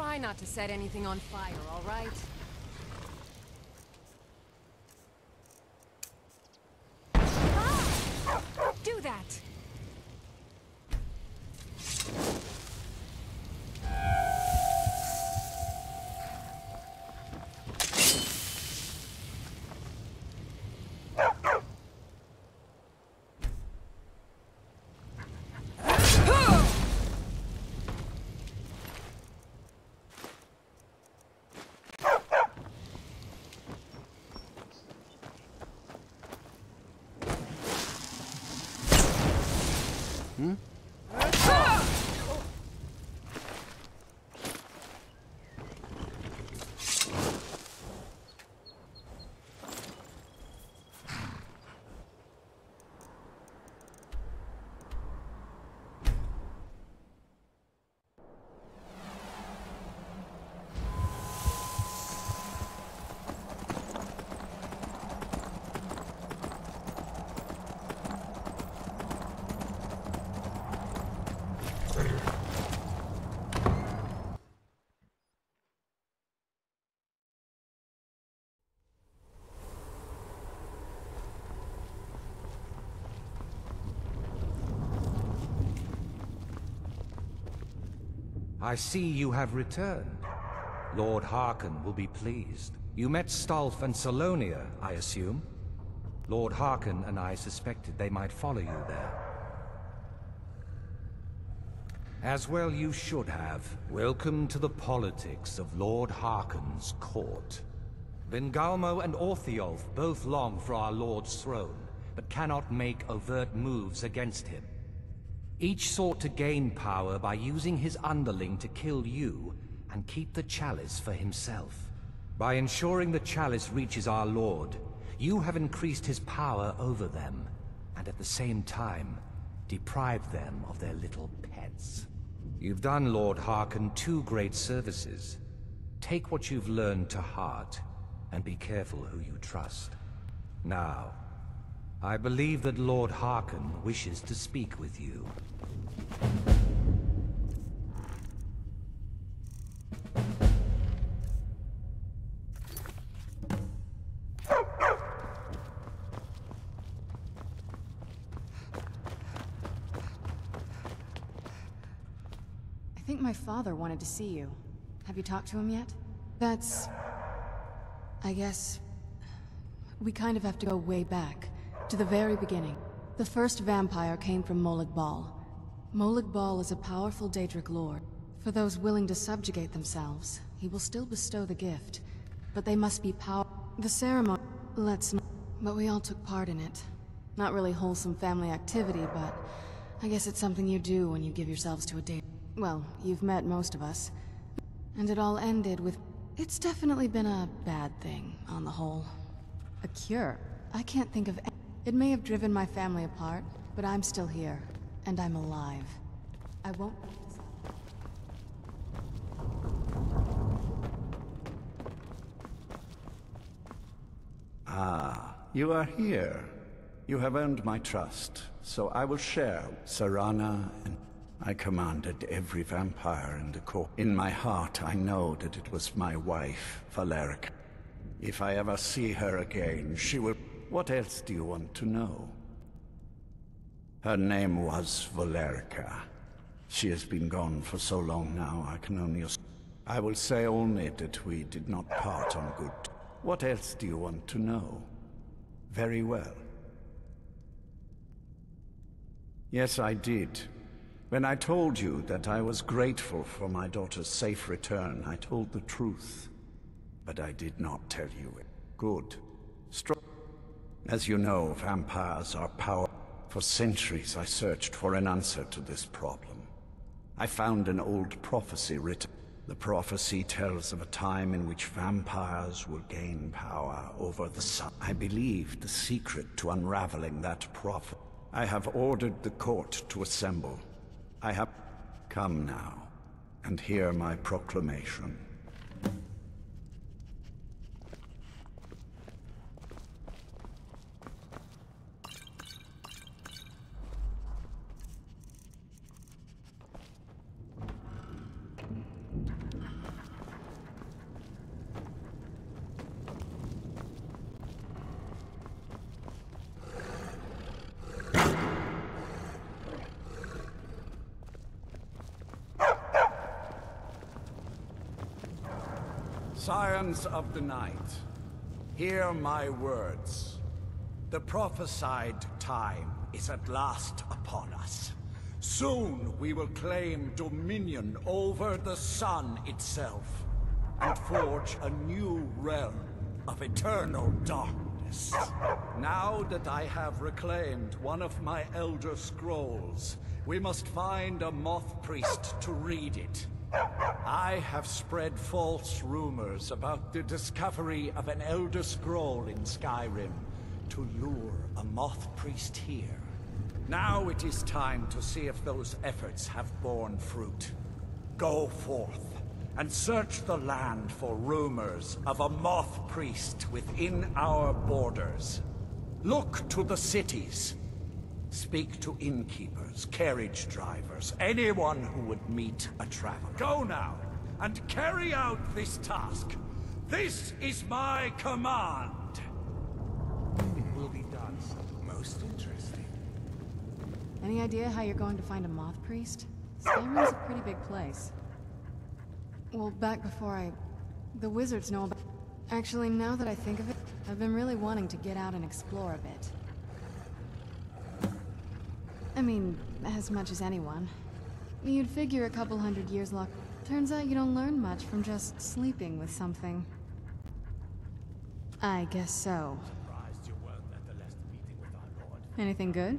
Try not to set anything on fire, all right? I see you have returned. Lord Harkon will be pleased. You met Stalf and Salonia, I assume? Lord Harkon and I suspected they might follow you there. As well you should have. Welcome to the politics of Lord Harkon's court. Vingalmo and Orthjolf both long for our Lord's throne, but cannot make overt moves against him. Each sought to gain power by using his underling to kill you and keep the chalice for himself. By ensuring the chalice reaches our Lord, you have increased his power over them, and at the same time, deprived them of their little pets. You've done Lord Harkon two great services. Take what you've learned to heart, and be careful who you trust. Now, I believe that Lord Harkon wishes to speak with you. I think my father wanted to see you. Have you talked to him yet? That's... I guess... We kind of have to go way back, to the very beginning. The first vampire came from Molag Bal. Molag Bal is a powerful Daedric lord. For those willing to subjugate themselves, he will still bestow the gift. But they must be power... The ceremony... Let's not... But we all took part in it. Not really wholesome family activity, but... I guess it's something you do when you give yourselves to a date. Well, you've met most of us. And it all ended with... It's definitely been a bad thing, on the whole. A cure? I can't think of... It may have driven my family apart, but I'm still here. And I'm alive. I won't... Ah, you are here. You have earned my trust, so I will share Serana and I commanded every vampire in the court. In my heart, I know that it was my wife, Valerica. If I ever see her again, she will... What else do you want to know? Her name was Valerica. She has been gone for so long now, I can only... I will say only that we did not part on good... What else do you want to know? Very well. Yes, I did. When I told you that I was grateful for my daughter's safe return, I told the truth. But I did not tell you it. Good. Strong. As you know, vampires are power. For centuries I searched for an answer to this problem. I found an old prophecy written. The prophecy tells of a time in which vampires will gain power over the sun. I believe the secret to unraveling that prophet. I have ordered the court to assemble. I have come now and hear my proclamation. Scions of the night, hear my words. The prophesied time is at last upon us. Soon we will claim dominion over the sun itself and forge a new realm of eternal darkness. Now that I have reclaimed one of my Elder Scrolls, we must find a Moth Priest to read it. I have spread false rumors about the discovery of an Elder Scroll in Skyrim to lure a Moth Priest here. Now it is time to see if those efforts have borne fruit. Go forth and search the land for rumors of a Moth Priest within our borders. Look to the cities. Speak to innkeepers, carriage drivers, anyone who would meet a traveler. Go now, and carry out this task. This is my command. It will be done. Most interesting. Any idea how you're going to find a moth priest? Skyrim's a pretty big place. Well, back before I... The wizards know about... Actually, now that I think of it, I've been really wanting to get out and explore a bit. I mean, as much as anyone. You'd figure a couple hundred years locked... Turns out you don't learn much from just sleeping with something. I guess so. Anything you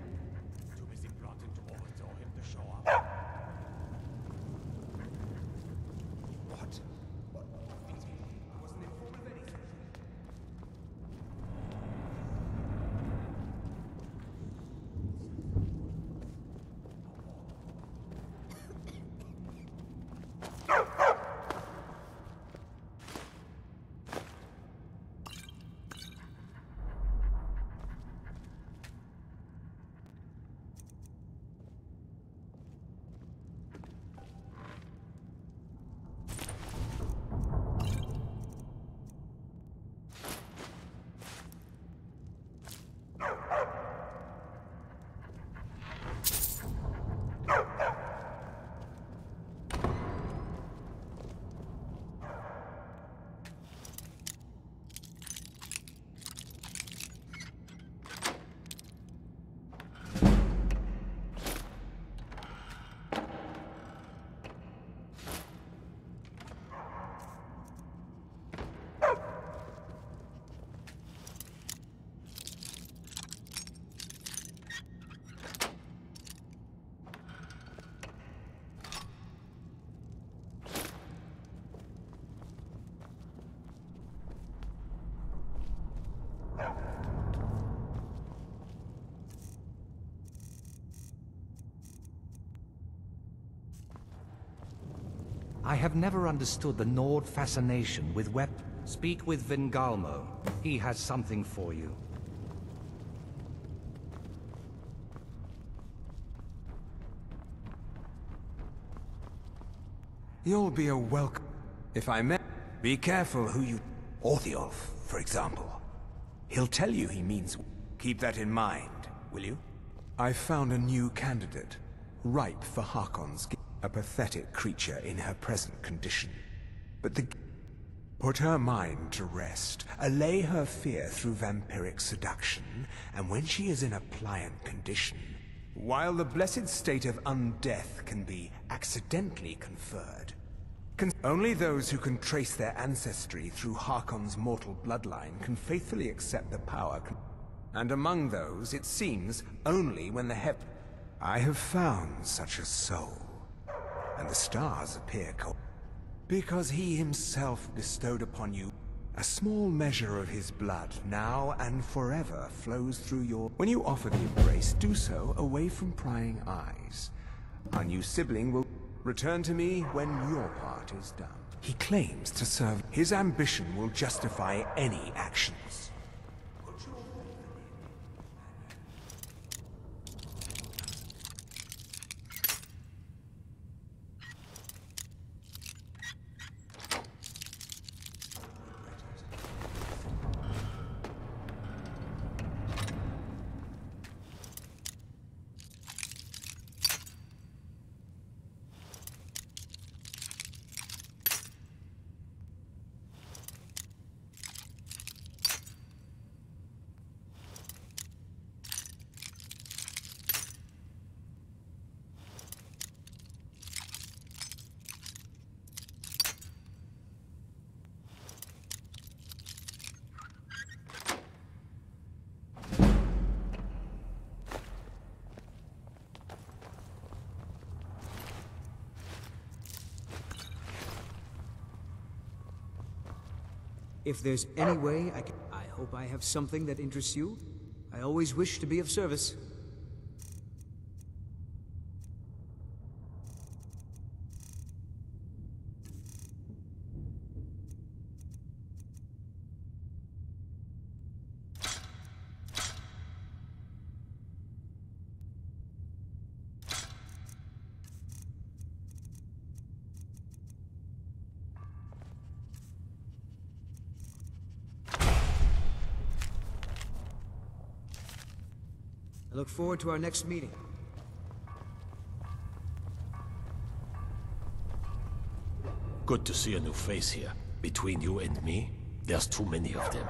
I have never understood the Nord fascination with wep- Speak with Vingalmo. He has something for you. You'll be a welcome. If I may, be careful who you... Orthjolf, for example. He'll tell you he means... Keep that in mind, will you? I've found a new candidate, ripe for Harkon's... A pathetic creature in her present condition. But the... Put her mind to rest, allay her fear through vampiric seduction, and when she is in a pliant condition, while the blessed state of undeath can be accidentally conferred, con- only those who can trace their ancestry through Harkon's mortal bloodline can faithfully accept the power. And among those, it seems, only when the hev- I have found such a soul, and the stars appear co- because he himself bestowed upon you a small measure of his blood now and forever flows through your... When you offer the embrace, do so away from prying eyes. Our new sibling will return to me when your part is done. He claims to serve... His ambition will justify any actions. If there's any way I can... I hope I have something that interests you. I always wish to be of service. I look forward to our next meeting. Good to see a new face here. Between you and me, there's too many of them.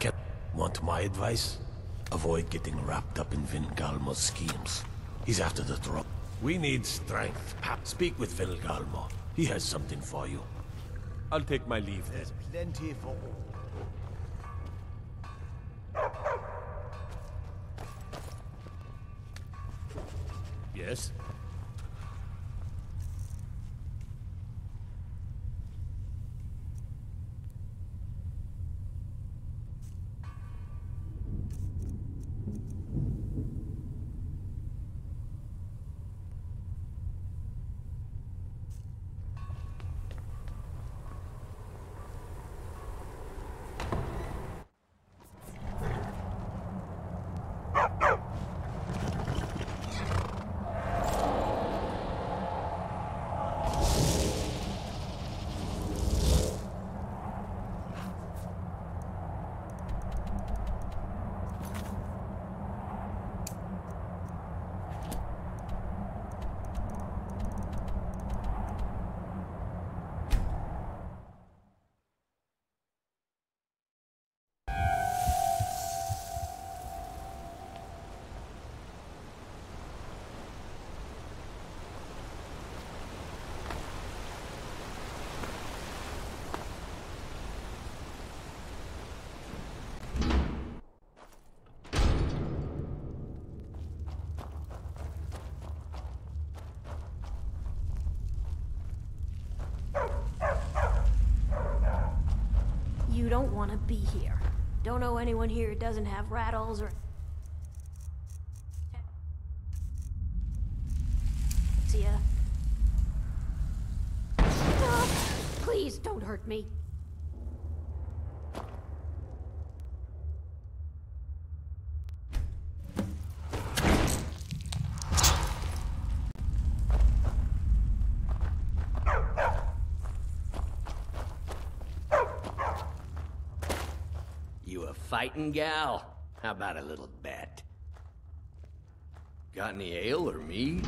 Can want my advice? Avoid getting wrapped up in Vingalmo's schemes. He's after the throne. We need strength. Pap, speak with Vingalmo. He has something for you. I'll take my leave then. There's plenty for all. Yes? You don't want to be here. Don't know anyone here who doesn't have rattles or... See ya. Ah, Please don't hurt me. You a fighting gal? How about a little bet? Got any ale or mead?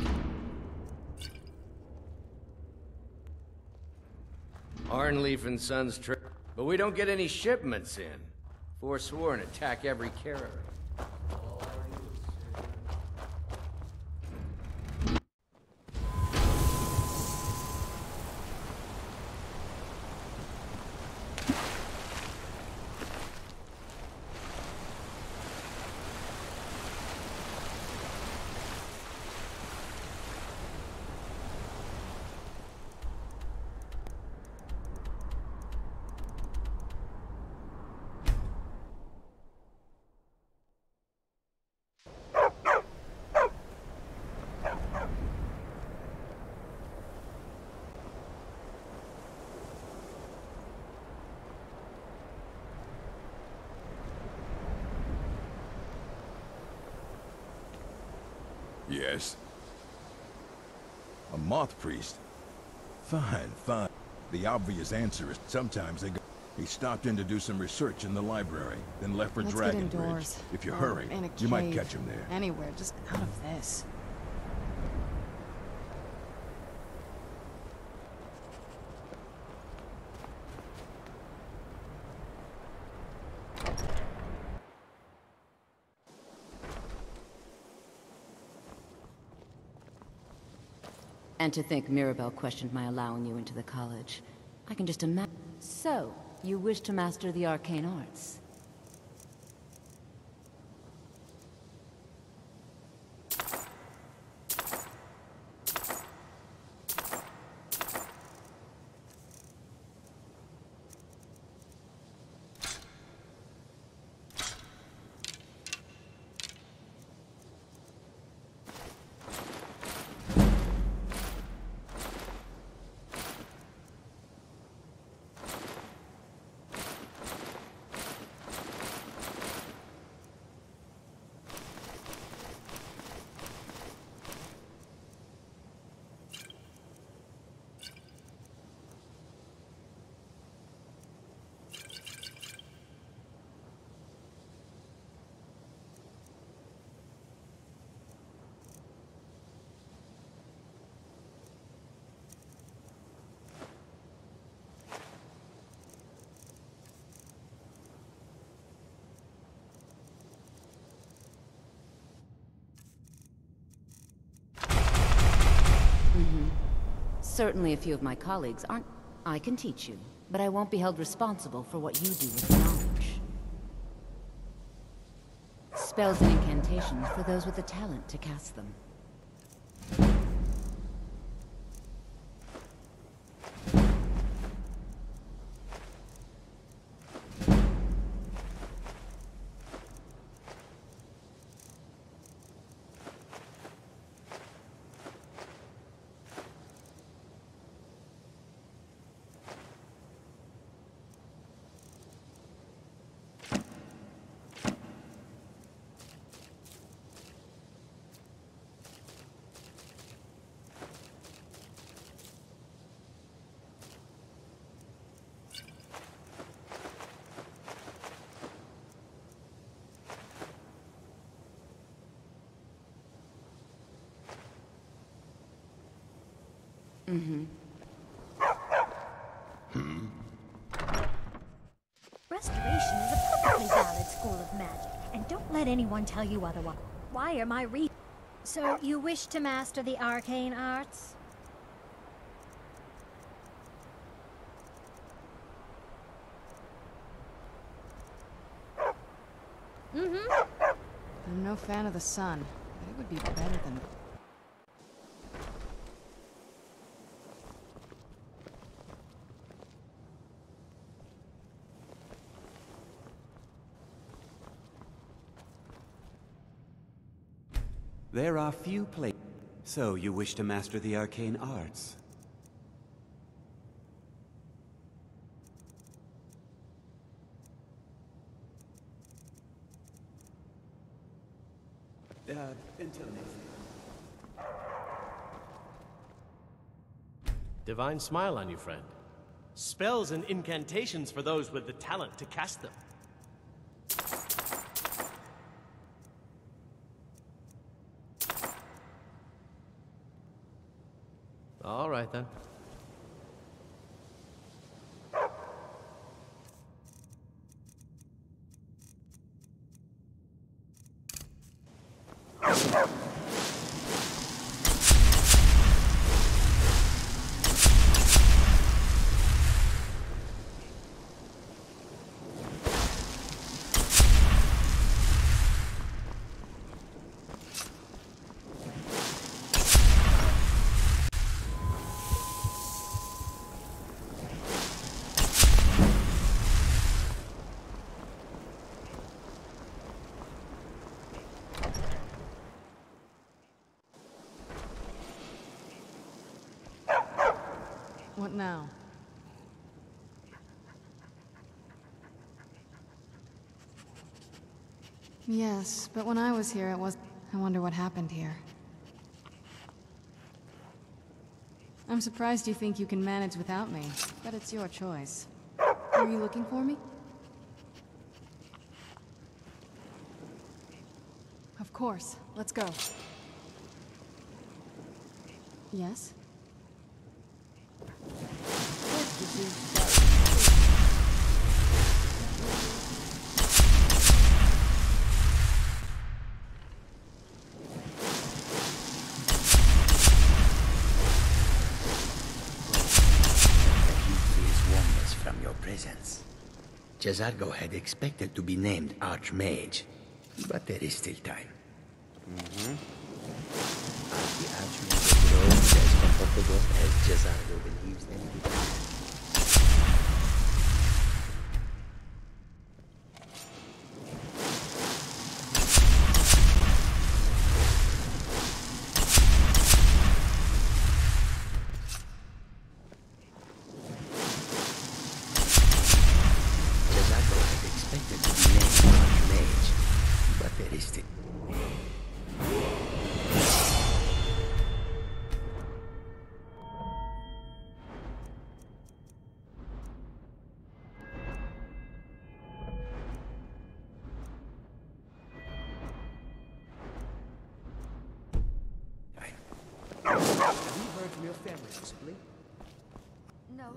Arnleif and Sons trip, but we don't get any shipments in. Forsworn attack every carrier. Yes. Priest? Fine, fine. The obvious answer is sometimes they go... He stopped in to do some research in the library, then left for Let's Dragon. Bridge. If you Or hurry, in a you might catch him there. Anywhere, just out of this. And to think Mirabelle questioned my allowing you into the college. I can just imagine. So, you wish to master the arcane arts? Certainly a few of my colleagues aren't... I can teach you, but I won't be held responsible for what you do with knowledge. Spells and incantations for those with the talent to cast them. Mm-hmm. Restoration is a perfectly valid school of magic, and don't let anyone tell you otherwise. Why am I re- So, you wish to master the arcane arts? Mm-hmm. I'm no fan of the sun, but it would be better than... There are few places. So you wish to master the arcane arts? Uh, until next Divine smile on you, friend. Spells and incantations for those with the talent to cast them. All right, then. What now? Yes, but when I was here, it was... I wonder what happened here. I'm surprised you think you can manage without me, but it's your choice. Are you looking for me? Of course. Let's go. Yes? His warmness from your presence. J'zargo had expected to be named Archmage, but there is still time. Mm-hmm. The Archmage grows as comfortable as J'zargo believes them to be.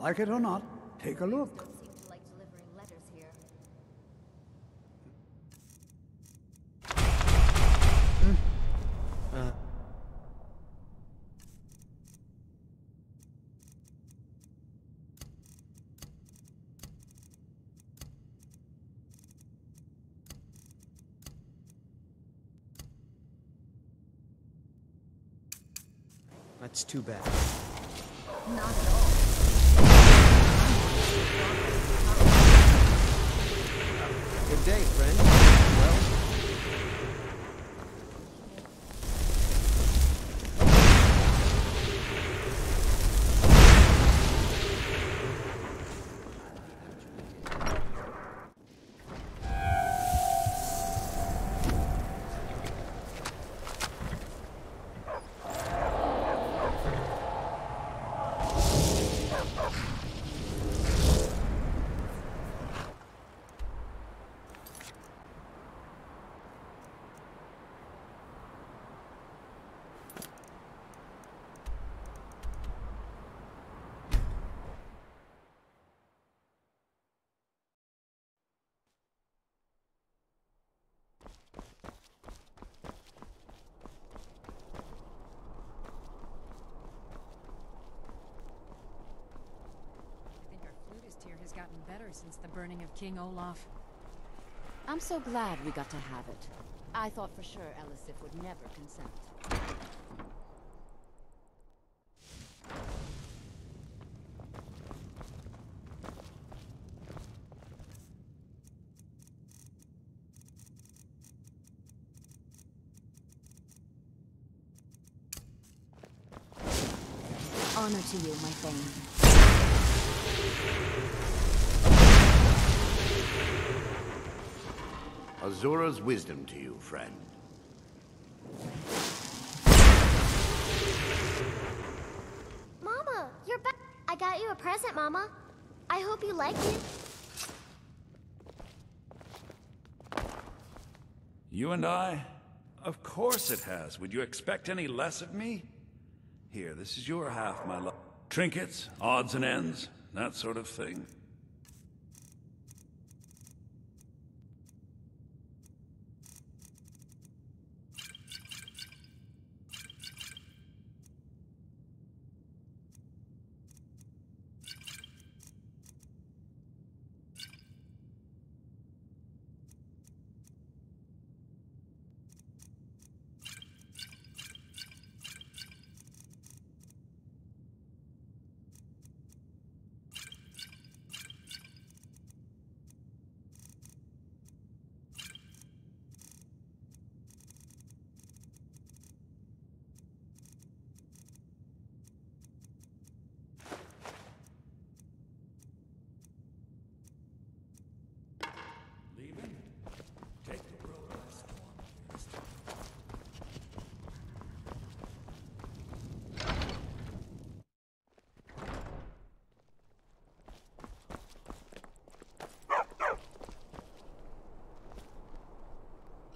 Like it or not, take a look. That's too bad. Good day, friend. Well, gotten better since the burning of King Olaf. I'm so glad we got to have it. I thought for sure Elisif would never consent. Honor to you, my thane. Azura's wisdom to you, friend. Mama, you're back. I got you a present, Mama. I hope you like it. You and I? Of course it has. Would you expect any less of me? Here, this is your half, my love. Trinkets, odds and ends, that sort of thing.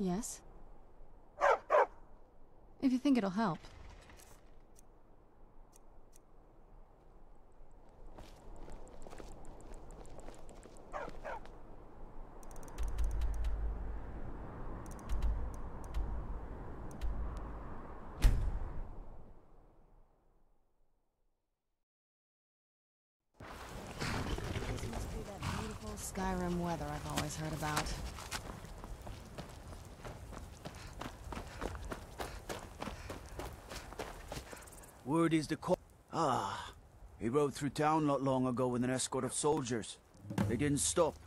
Yes? If you think it'll help. Skyrim weather I've always heard about. Word is the co- Ah, he rode through town not long ago with an escort of soldiers. They didn't stop.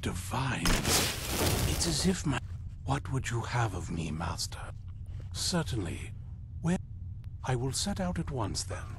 Divine, it's as if my... What would you have of me, master? Certainly. Where... I will set out at once, then.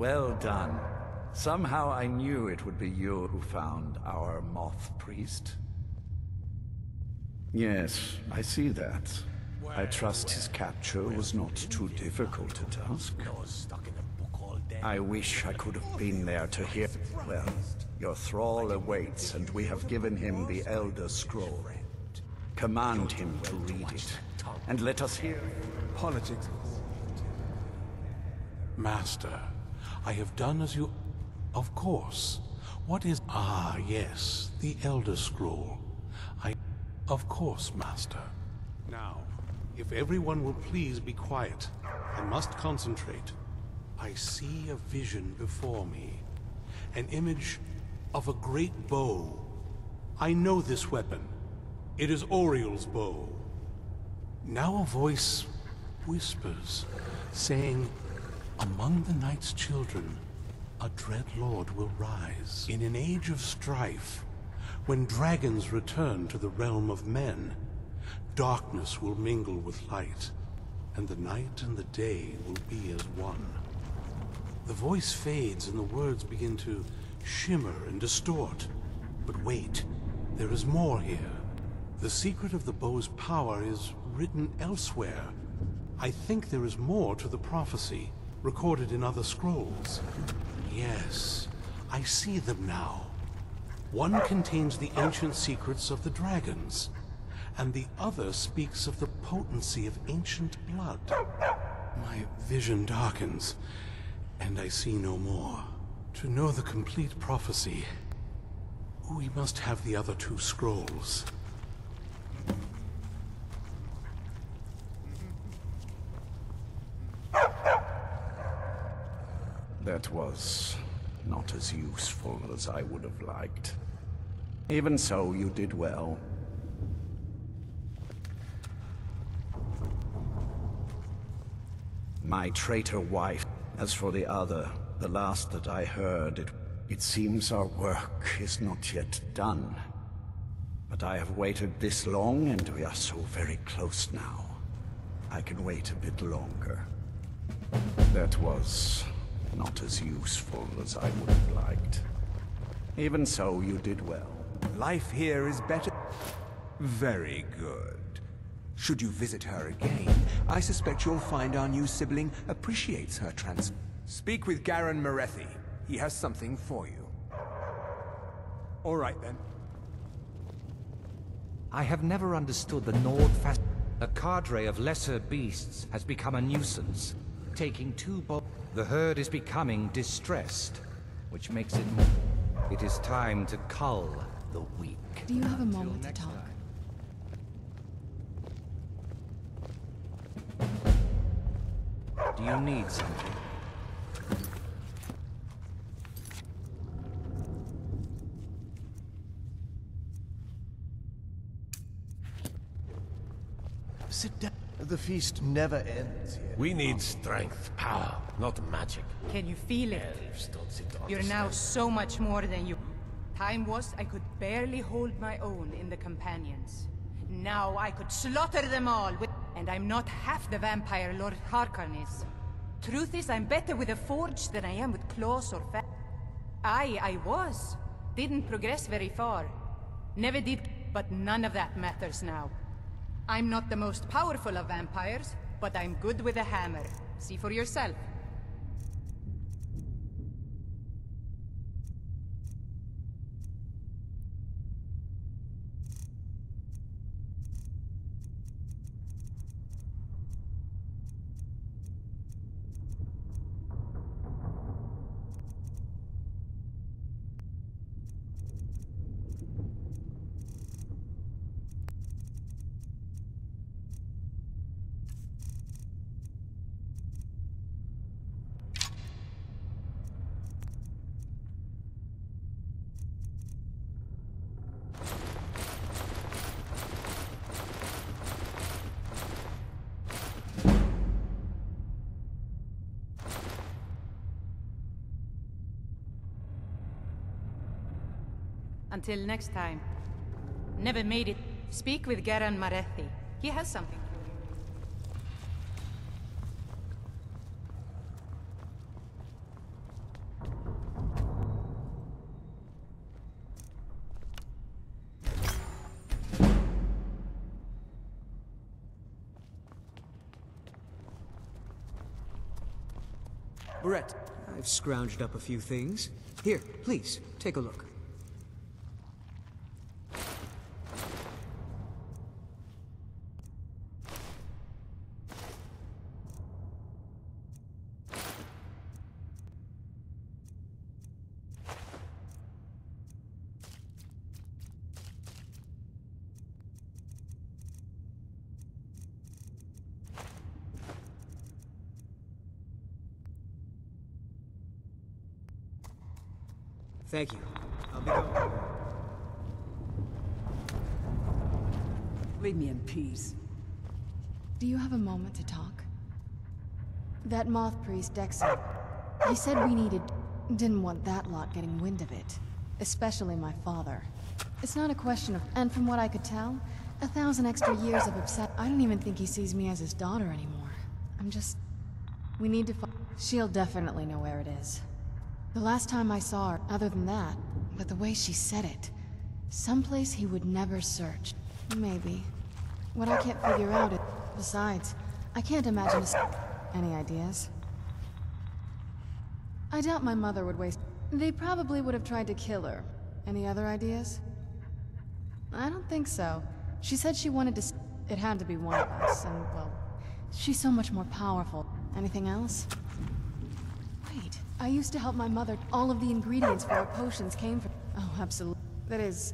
Well done. Somehow I knew it would be you who found our moth priest. Yes, I see that. I trust his capture was not too difficult a task. I wish I could have been there to hear. Well, your thrall awaits, and we have given him the Elder Scroll. Command him to read it, and let us hear. Politics. Master, I have done as you... Of course. What is... Ah, yes, the Elder Scroll. I... Of course, Master. Now, if everyone will please be quiet, I must concentrate. I see a vision before me. An image of a great bow. I know this weapon. It is Auriel's bow. Now a voice whispers, saying, Among the night's children, a dread lord will rise. In an age of strife, when dragons return to the realm of men, darkness will mingle with light, and the night and the day will be as one. The voice fades and the words begin to shimmer and distort. But wait, there is more here. The secret of the bow's power is written elsewhere. I think there is more to the prophecy, recorded in other scrolls. Yes, I see them now. One contains the ancient secrets of the dragons, and the other speaks of the potency of ancient blood. My vision darkens, and I see no more. To know the complete prophecy, we must have the other two scrolls. That was not as useful as I would have liked. Even so, you did well. My traitor wife. As for the other, the last that I heard, it, it seems our work is not yet done. But I have waited this long, and we are so very close now. I can wait a bit longer. That was not as useful as I would have liked. Even so, you did well. Life here is better. Very good. Should you visit her again, I suspect you'll find our new sibling appreciates her trans... Speak with Garan Marethi. He has something for you. All right, then. I have never understood the Nord fast... A cadre of lesser beasts has become a nuisance, taking two bo- The herd is becoming distressed, which makes it more... It is time to cull the weak. Do you have a moment to talk? Do you need something? Sit down. The feast never ends here. We need strength, power, not magic. Can you feel it? Elves don't seem to You're now so much more than you. Time was I could barely hold my own in the companions. Now I could slaughter them all with... And I'm not half the vampire Lord Harkon is. Truth is, I'm better with a forge than I am with claws or fa- I, I was. Didn't progress very far. Never did, but none of that matters now. I'm not the most powerful of vampires, but I'm good with a hammer. See for yourself. Until next time. Never made it. Speak with Garan Marethi. He has something. Brett, I've scrounged up a few things. Here, please, take a look. Thank you. I'll be going. Leave me in peace. Do you have a moment to talk? That moth priest, Dexion, he said we needed... Didn't want that lot getting wind of it. Especially my father. It's not a question of... And from what I could tell, a thousand extra years of upset... I don't even think he sees me as his daughter anymore. I'm just... We need to find... She'll definitely know where it is. The last time I saw her, other than that, but the way she said it, someplace he would never search. Maybe. What I can't figure out is... Besides, I can't imagine Any ideas? I doubt my mother would waste... They probably would have tried to kill her. Any other ideas? I don't think so. She said she wanted to... It had to be one of us, and, well... She's so much more powerful. Anything else? Wait, I used to help my mother. All of the ingredients for our potions came from... Oh, absolutely. That is...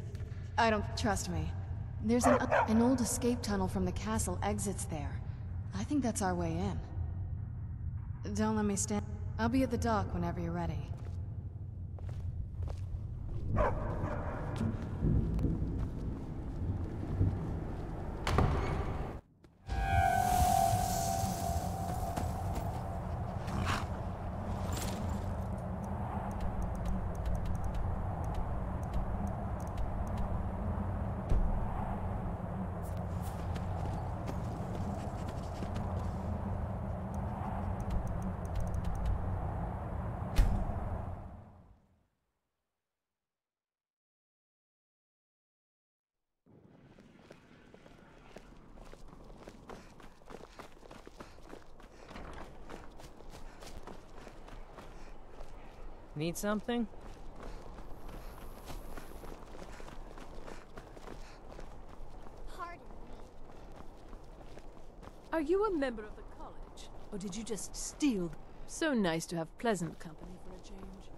I don't... Trust me. There's an, an old escape tunnel from the castle exits there. I think that's our way in. Don't let me stand... I'll be at the dock whenever you're ready. Need something? Pardon Are you a member of the college? Or did you just steal? So nice to have pleasant company for a change.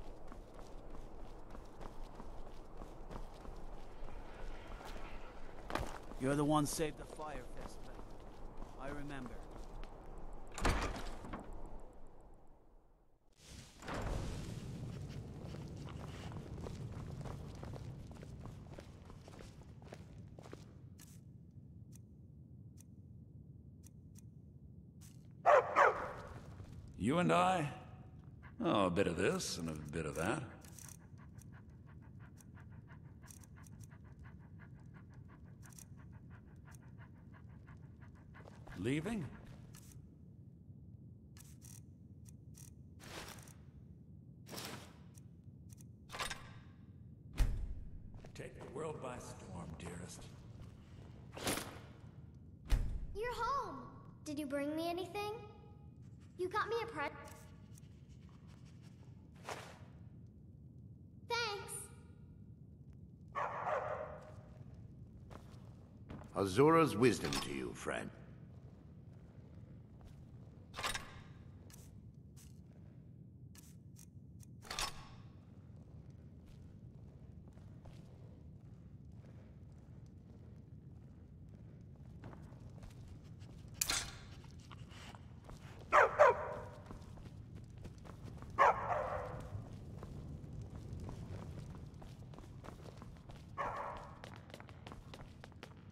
You're the one saved the fire festival. I remember. You and I? Oh, a bit of this and a bit of that. Leaving? Take the world by storm, dearest. You're home. Did you bring me anything? You got me a present. Thanks. Azura's wisdom to you, friend.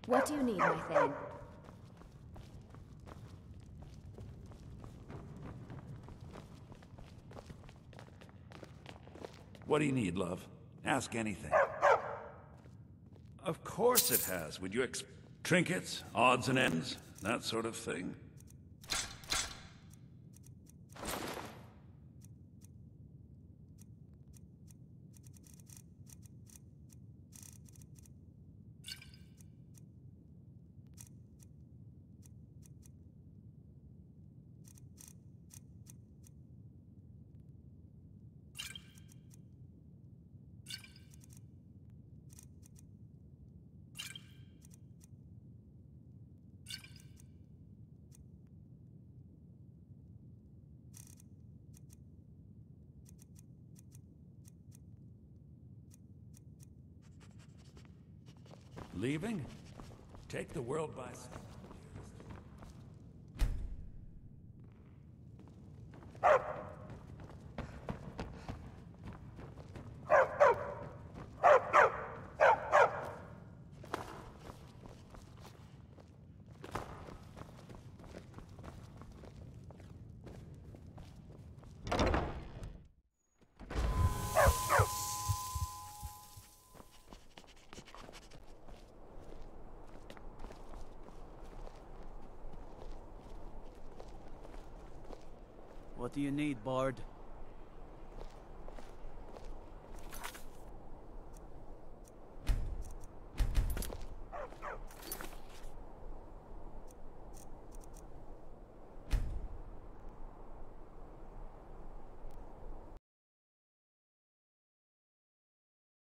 What do you need, my Thane? What do you need, love? Ask anything. Of course it has. Would you ex- trinkets, odds and ends, that sort of thing? Leaving? Take the world by storm. Do you need, Bard?